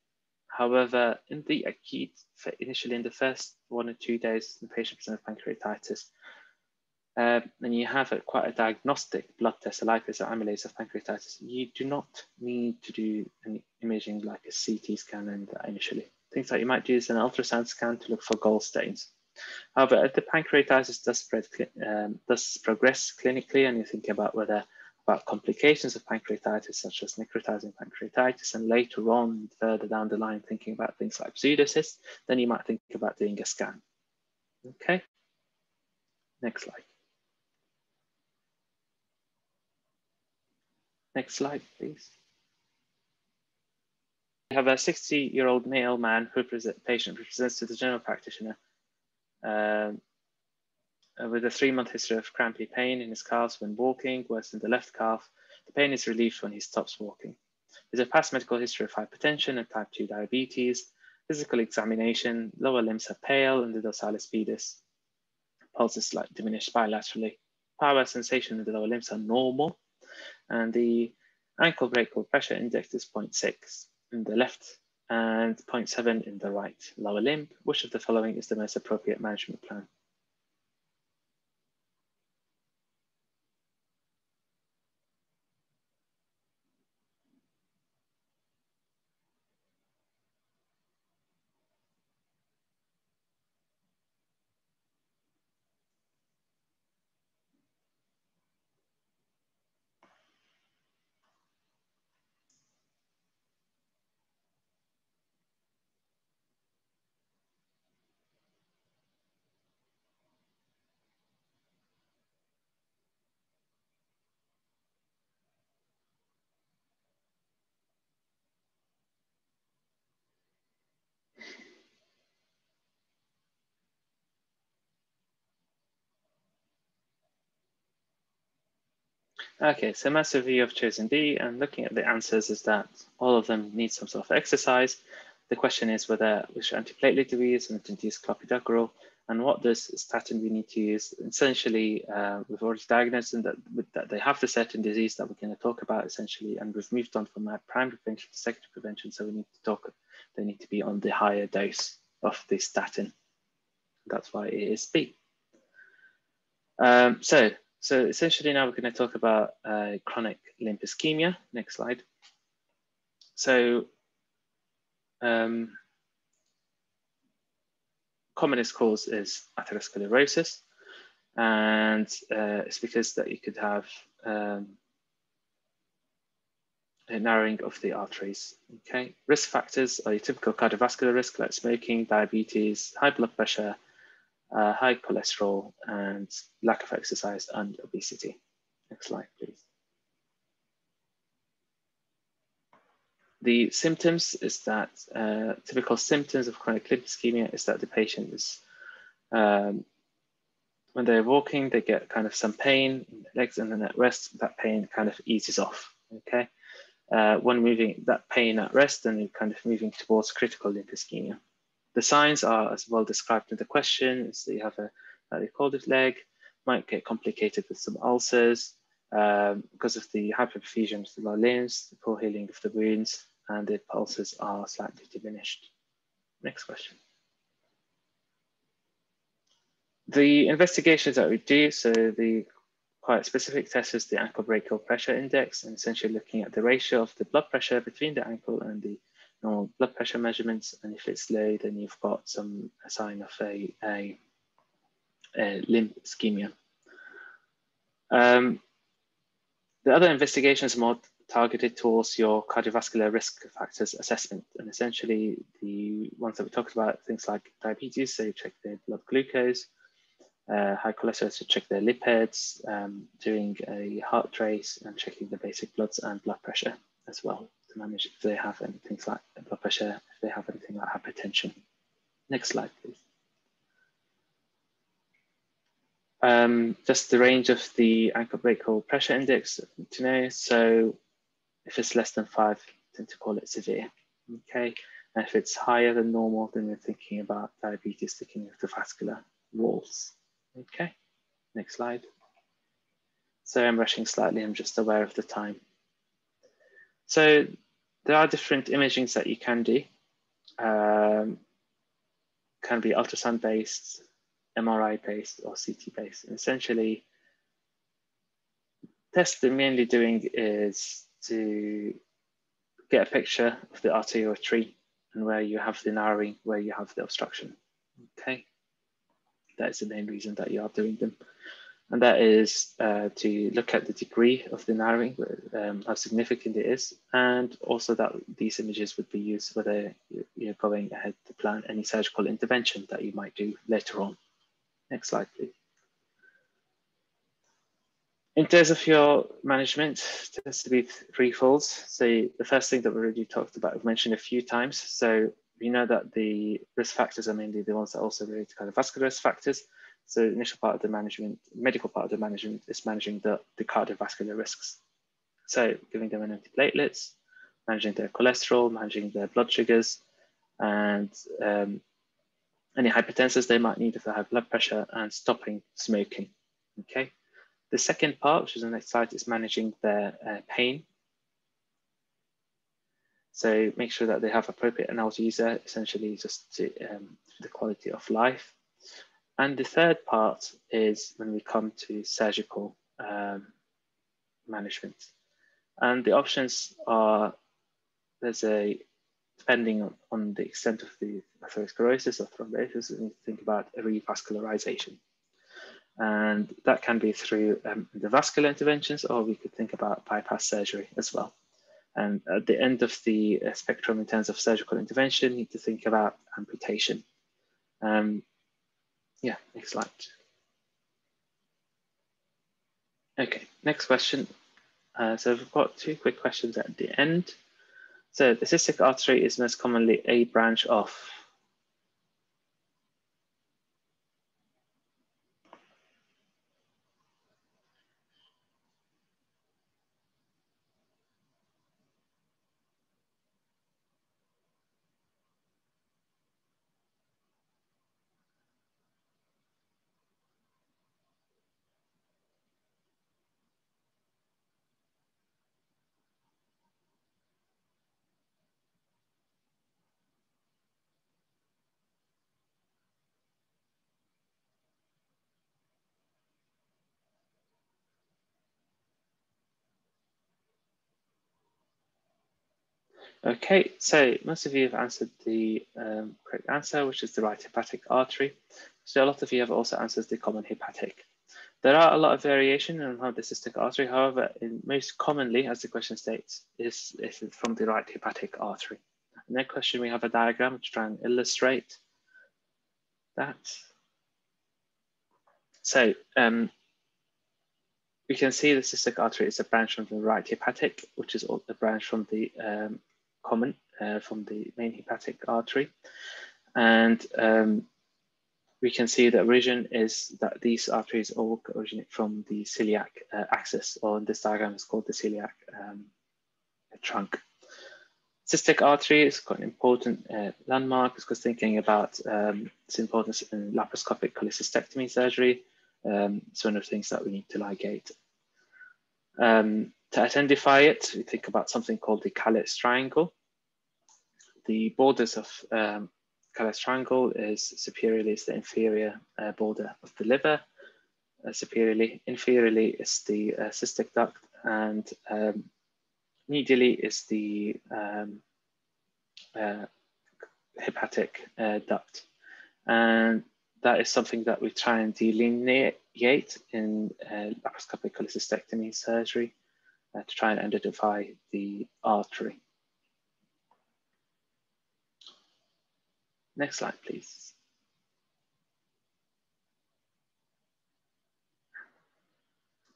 However, in the acute, initially in the first one or two days, the patient presents pancreatitis, uh, and you have a, quite a diagnostic blood test, a lipase or amylase of pancreatitis, you do not need to do any imaging like a CT scan and initially. Things like you might use an ultrasound scan to look for gallstones. However, if the pancreatitis does, spread, um, does progress clinically and you think about whether about complications of pancreatitis, such as necrotizing pancreatitis, and later on, further down the line, thinking about things like pseudocysts, then you might think about doing a scan. Okay, next slide. Next slide, please. We have a 60-year-old male man who present, patient presents to the general practitioner um, uh, with a three-month history of crampy pain in his calves when walking, worse in the left calf. The pain is relieved when he stops walking. There's a past medical history of hypertension and type 2 diabetes. Physical examination, lower limbs are pale and the dorsalis pedis. Pulse is slightly diminished bilaterally. Power sensation in the lower limbs are normal and the ankle brachial pressure index is 0.6 in the left and 0.7 in the right lower limb. Which of the following is the most appropriate management plan? Okay, so of you have chosen D, and looking at the answers is that all of them need some sort of exercise. The question is whether which antiplatelet do we use and to clopidogrel, and what does statin we need to use. Essentially, uh, we've already diagnosed them that, that they have the certain disease that we're going to talk about essentially, and we've moved on from that primary prevention to secondary prevention. So we need to talk, they need to be on the higher dose of the statin. That's why it is B. Um, so so essentially now we're going to talk about uh, chronic limb ischemia. Next slide. So um, commonest cause is atherosclerosis. And uh, it's because that you could have um, a narrowing of the arteries. Okay, risk factors are your typical cardiovascular risk like smoking, diabetes, high blood pressure, uh, high cholesterol, and lack of exercise and obesity. Next slide, please. The symptoms is that uh, typical symptoms of chronic limb ischemia is that the patient is, um, when they're walking, they get kind of some pain in the legs and then at rest, that pain kind of eases off, okay? Uh, when moving that pain at rest, then kind of moving towards critical limb ischemia. The signs are as well described in the question, so you have a, recorded leg, might get complicated with some ulcers, um, because of the hyperperfusion of the lower limbs, the poor healing of the wounds, and the pulses are slightly diminished. Next question. The investigations that we do, so the quite specific test is the ankle brachial pressure index, and essentially looking at the ratio of the blood pressure between the ankle and the normal blood pressure measurements. And if it's low, then you've got some a sign of a, a, a limb ischemia. Um, the other investigations are more targeted towards your cardiovascular risk factors assessment. And essentially the ones that we talked about, things like diabetes, so you check their blood glucose, uh, high cholesterol, so check their lipids, um, doing a heart trace and checking the basic bloods and blood pressure as well manage if they have anything like blood pressure, if they have anything like hypertension. Next slide, please. Um, just the range of the ankle brachial pressure index to know. So if it's less than five, tend to call it severe. Okay. And if it's higher than normal, then we're thinking about diabetes sticking with the vascular walls. Okay. Next slide. So I'm rushing slightly. I'm just aware of the time. So there are different imagings that you can do. Um, can be ultrasound based, MRI based or CT based. And essentially, test they're mainly doing is to get a picture of the arterial tree and where you have the narrowing, where you have the obstruction. Okay, that's the main reason that you are doing them. And that is uh, to look at the degree of the narrowing, um, how significant it is, and also that these images would be used whether you're going ahead to plan any surgical intervention that you might do later on. Next slide, please. In terms of your management, it has to be threefold. So the first thing that we already talked about, we've mentioned a few times. So we know that the risk factors are mainly the ones that also relate to cardiovascular risk factors. So the initial part of the management, medical part of the management is managing the, the cardiovascular risks. So giving them an antiplatelets, managing their cholesterol, managing their blood sugars, and um, any hypertensives they might need if they have blood pressure, and stopping smoking. Okay. The second part, which is on the next slide, is managing their uh, pain. So make sure that they have appropriate analgesia, essentially just to, um, the quality of life. And the third part is when we come to surgical um, management. And the options are, there's a, depending on, on the extent of the atherosclerosis or thrombosis, we need to think about revascularization. And that can be through um, the vascular interventions, or we could think about bypass surgery as well. And at the end of the uh, spectrum in terms of surgical intervention, you need to think about amputation. Um, yeah, next slide. Okay, next question. Uh, so we've got two quick questions at the end. So the cystic artery is most commonly a branch of Okay, so most of you have answered the um, correct answer, which is the right hepatic artery. So a lot of you have also answered the common hepatic. There are a lot of variation in how the cystic artery, however, most commonly, as the question states, is, is from the right hepatic artery. Next question, we have a diagram to try and illustrate that. So um, we can see the cystic artery is a branch from the right hepatic, which is a branch from the um, common uh, from the main hepatic artery. And um, we can see that origin is that these arteries all originate from the celiac uh, axis, or this diagram is called the celiac um, trunk. Cystic artery is quite an important uh, landmark because thinking about um, its importance in laparoscopic cholecystectomy surgery. Um, it's one of the things that we need to ligate. Um, to identify it, we think about something called the Calot triangle. The borders of um, triangle is superiorly is the inferior uh, border of the liver. Uh, superiorly, inferiorly is the uh, cystic duct, and um, medially is the um, uh, hepatic uh, duct. And that is something that we try and delineate in uh, laparoscopic cholecystectomy surgery to try and identify the artery. Next slide, please.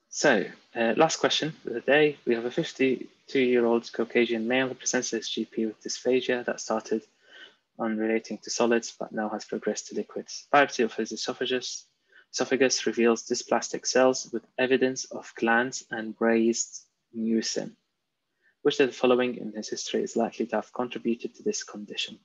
So, uh, last question for the day. We have a 52-year-old Caucasian male who presents as GP with dysphagia that started on relating to solids, but now has progressed to liquids. Biopsy of his esophagus, esophagus reveals dysplastic cells with evidence of glands and raised mucin. Which of the following in his history is likely to have contributed to this condition?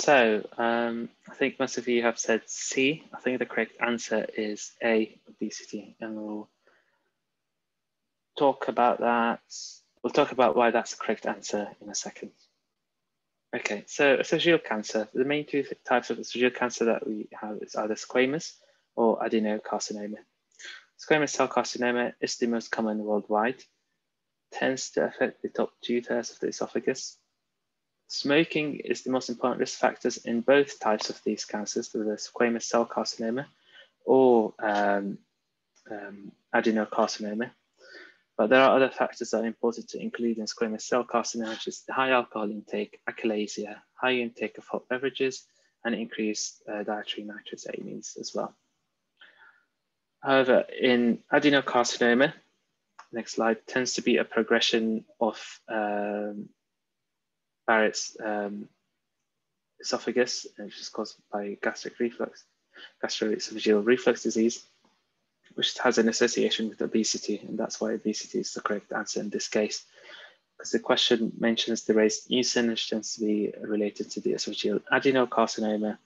So um, I think most of you have said C. I think the correct answer is A, obesity, and we'll talk about that. We'll talk about why that's the correct answer in a second. Okay, so esophageal cancer, the main two types of esophageal cancer that we have is either squamous or adenocarcinoma. Squamous cell carcinoma is the most common worldwide, tends to affect the top two thirds of the esophagus, Smoking is the most important risk factors in both types of these cancers, the squamous cell carcinoma or um, um, adenocarcinoma. But there are other factors that are important to include in squamous cell carcinoma, which is the high alcohol intake, achalasia, high intake of hot beverages, and increased uh, dietary nitrosamines as well. However, in adenocarcinoma, next slide, tends to be a progression of um, Barrett's um, esophagus, which is caused by gastric reflux, gastroesophageal reflux disease, which has an association with obesity, and that's why obesity is the correct answer in this case. Because the question mentions the raised mucin, which tends to be related to the esophageal adenocarcinoma,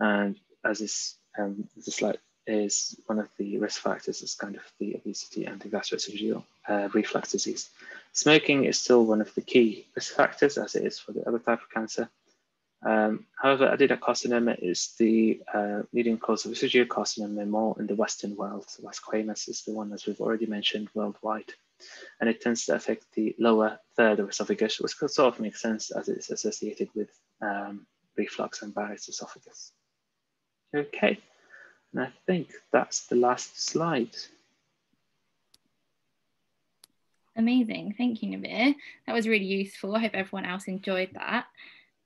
and as this, um, slide is one of the risk factors is kind of the obesity and the gastroesophageal uh, reflux disease. Smoking is still one of the key risk factors as it is for the other type of cancer. Um, however, adenocarcinoma is the uh, leading cause of esophageal carcinoma more in the Western world. So squamous is the one, as we've already mentioned, worldwide. And it tends to affect the lower third of esophagus, which sort of makes sense as it's associated with um, reflux and Barrett's esophagus. Okay. And I think that's the last slide. Amazing. Thank you, Nabih. That was really useful. I hope everyone else enjoyed that.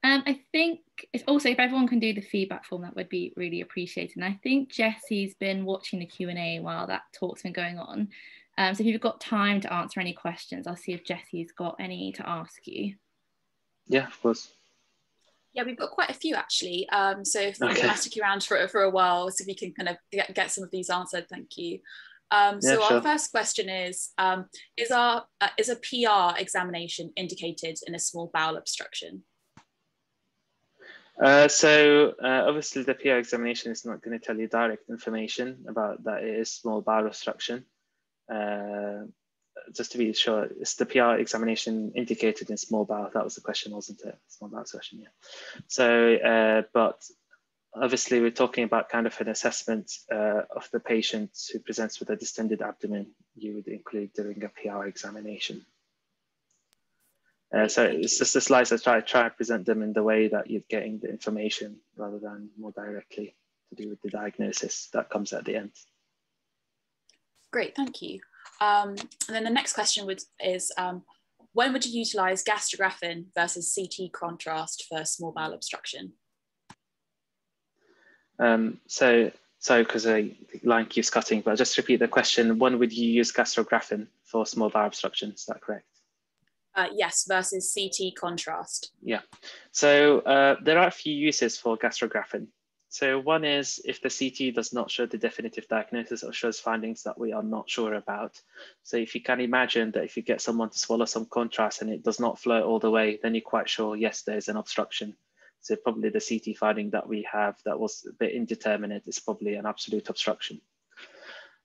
Um, I think it's also if everyone can do the feedback form, that would be really appreciated. And I think Jesse's been watching the Q&A while that talk's been going on. Um, so if you've got time to answer any questions, I'll see if Jesse's got any to ask you. Yeah, of course. Yeah, we've got quite a few actually. Um, so if okay. we can stick around for, for a while, so we can kind of get, get some of these answered, thank you. Um, so yeah, sure. our first question is, um, is, our, uh, is a PR examination indicated in a small bowel obstruction? Uh, so uh, obviously the PR examination is not going to tell you direct information about that it is small bowel obstruction. Just to be sure, is the PR examination indicated in small bowel? That was the question, wasn't it? Small bowel question, yeah. So, uh, but obviously we're talking about kind of an assessment uh, of the patient who presents with a distended abdomen. You would include during a PR examination. Uh, so it's just the slides I try try to present them in the way that you're getting the information rather than more directly to do with the diagnosis that comes at the end. Great, thank you. Um, and then the next question would, is, um, when would you utilize gastrografin versus CT contrast for small bowel obstruction? Um, so, so because the line keeps cutting, but I'll just repeat the question. When would you use gastrografin for small bowel obstruction? Is that correct? Uh, yes, versus CT contrast. Yeah. So uh, there are a few uses for gastrografin. So one is if the CT does not show the definitive diagnosis or shows findings that we are not sure about. So if you can imagine that if you get someone to swallow some contrast and it does not flow all the way, then you're quite sure, yes, there's an obstruction. So probably the CT finding that we have that was a bit indeterminate is probably an absolute obstruction.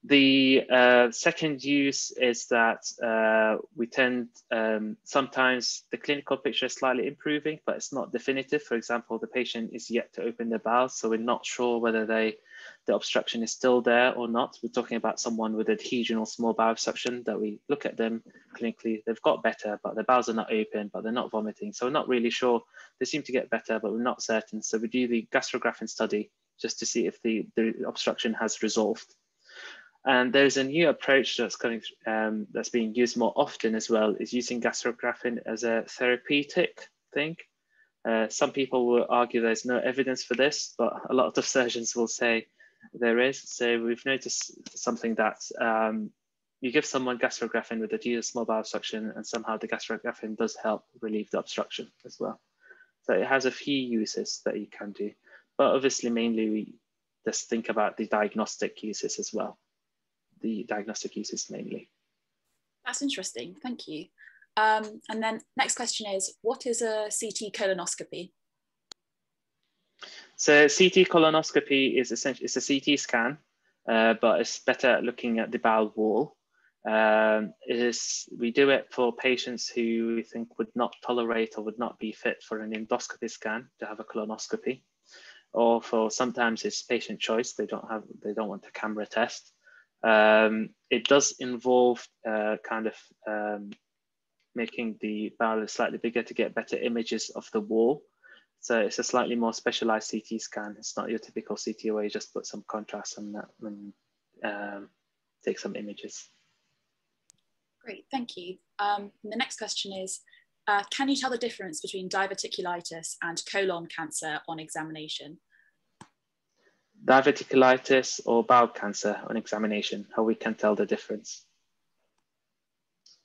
The uh, second use is that uh, we tend, um, sometimes the clinical picture is slightly improving, but it's not definitive. For example, the patient is yet to open their bowels, so we're not sure whether they, the obstruction is still there or not. We're talking about someone with adhesional small bowel obstruction that we look at them clinically, they've got better, but their bowels are not open, but they're not vomiting. So we're not really sure. They seem to get better, but we're not certain. So we do the gastrografin study just to see if the, the obstruction has resolved. And there's a new approach that's coming, um, that's being used more often as well, is using gastrografin as a therapeutic thing. Uh, some people will argue there's no evidence for this, but a lot of surgeons will say there is. So we've noticed something that um, you give someone gastrografin with a adhesive small bowel obstruction, and somehow the gastrografin does help relieve the obstruction as well. So it has a few uses that you can do, but obviously mainly we just think about the diagnostic uses as well the diagnostic uses mainly. That's interesting, thank you. Um, and then next question is, what is a CT colonoscopy? So CT colonoscopy is essentially it's a CT scan, uh, but it's better looking at the bowel wall. Um, it is we do it for patients who we think would not tolerate or would not be fit for an endoscopy scan to have a colonoscopy, or for sometimes it's patient choice. They don't have they don't want a camera test. Um, it does involve uh, kind of um, making the barrel slightly bigger to get better images of the wall. So it's a slightly more specialized CT scan. It's not your typical CT where you just put some contrast on that and um, take some images. Great, thank you. Um, the next question is, uh, can you tell the difference between diverticulitis and colon cancer on examination? Diverticulitis or bowel cancer on examination, how we can tell the difference.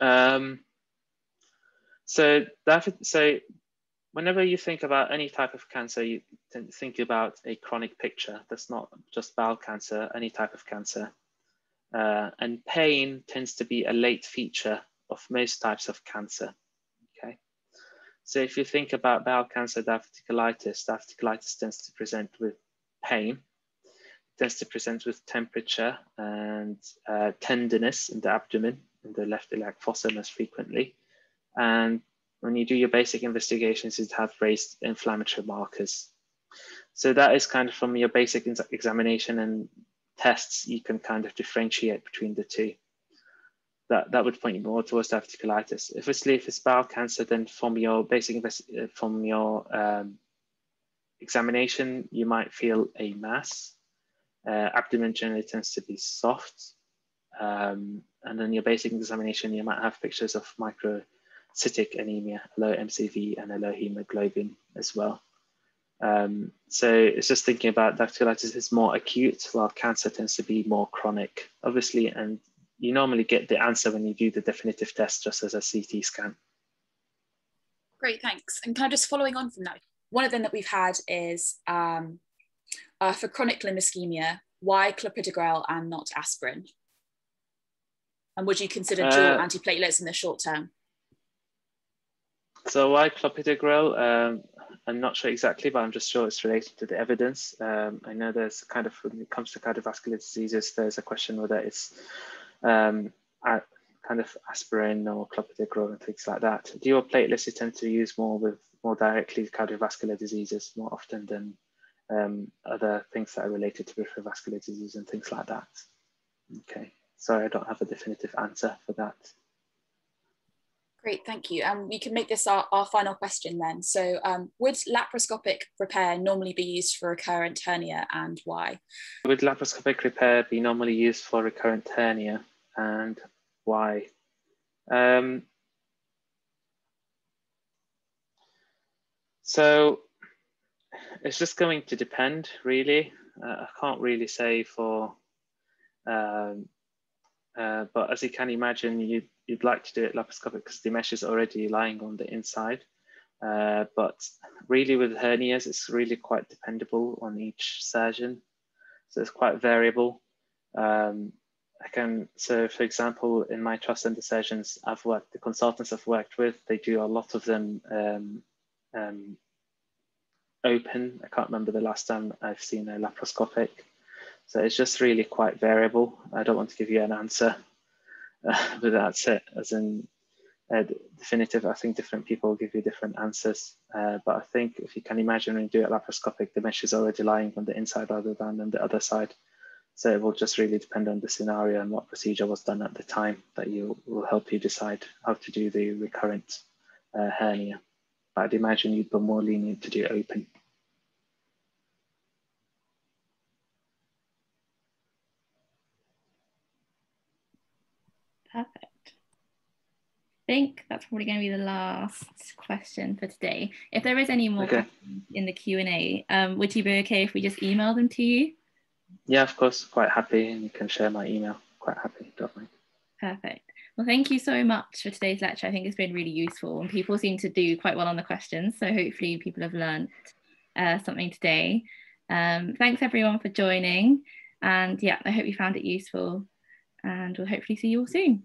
Um, so, so whenever you think about any type of cancer, you think about a chronic picture. That's not just bowel cancer, any type of cancer. Uh, and pain tends to be a late feature of most types of cancer. Okay. So if you think about bowel cancer, diverticulitis, diverticulitis tends to present with pain tends to present with temperature and uh, tenderness in the abdomen, in the left iliac fossa most frequently. And when you do your basic investigations, it have raised inflammatory markers. So that is kind of from your basic examination and tests, you can kind of differentiate between the two. That, that would point you more towards diverticulitis. Obviously, if it's bowel cancer, then from your basic uh, from your um, examination, you might feel a mass uh, abdomen generally tends to be soft. Um, and then your basic examination, you might have pictures of microcytic anemia, low MCV and a low hemoglobin as well. Um, so it's just thinking about dactylitis is more acute, while cancer tends to be more chronic, obviously, and you normally get the answer when you do the definitive test just as a CT scan. Great, thanks. And kind of just following on from that, one of them that we've had is um, uh, for chronic limb ischemia, why clopidogrel and not aspirin? And would you consider dual uh, antiplatelets in the short term? So why clopidogrel? Um, I'm not sure exactly, but I'm just sure it's related to the evidence. Um, I know there's kind of, when it comes to cardiovascular diseases, there's a question whether it's um, kind of aspirin or clopidogrel and things like that. Dual platelets you tend to use more with more directly cardiovascular diseases more often than um, other things that are related to peripheral vascular disease and things like that. Okay, sorry, I don't have a definitive answer for that. Great, thank you. And um, we can make this our, our final question then. So um, would laparoscopic repair normally be used for recurrent hernia and why? Would laparoscopic repair be normally used for recurrent hernia and why? Um, so it's just going to depend really. Uh, I can't really say for, um, uh, but as you can imagine, you'd, you'd like to do it laparoscopic because the mesh is already lying on the inside. Uh, but really with hernias, it's really quite dependable on each surgeon. So it's quite variable. Um, I can, so for example, in my trust center surgeons I've worked, the consultants I've worked with, they do a lot of them um, um, open. I can't remember the last time I've seen a laparoscopic. So it's just really quite variable. I don't want to give you an answer, uh, but that's it. As in uh, definitive, I think different people will give you different answers. Uh, but I think if you can imagine when you do it laparoscopic, the mesh is already lying on the inside rather than on the other side. So it will just really depend on the scenario and what procedure was done at the time that you will help you decide how to do the recurrent uh, hernia. But I'd imagine you'd be more lenient to do open. Think that's probably going to be the last question for today. If there is any more okay. questions in the Q&A, um, would you be okay if we just email them to you? Yeah, of course, quite happy and you can share my email. Quite happy, don't mind. Perfect. Well, thank you so much for today's lecture. I think it's been really useful and people seem to do quite well on the questions. So hopefully people have learned uh, something today. Um, thanks everyone for joining. And yeah, I hope you found it useful and we'll hopefully see you all soon.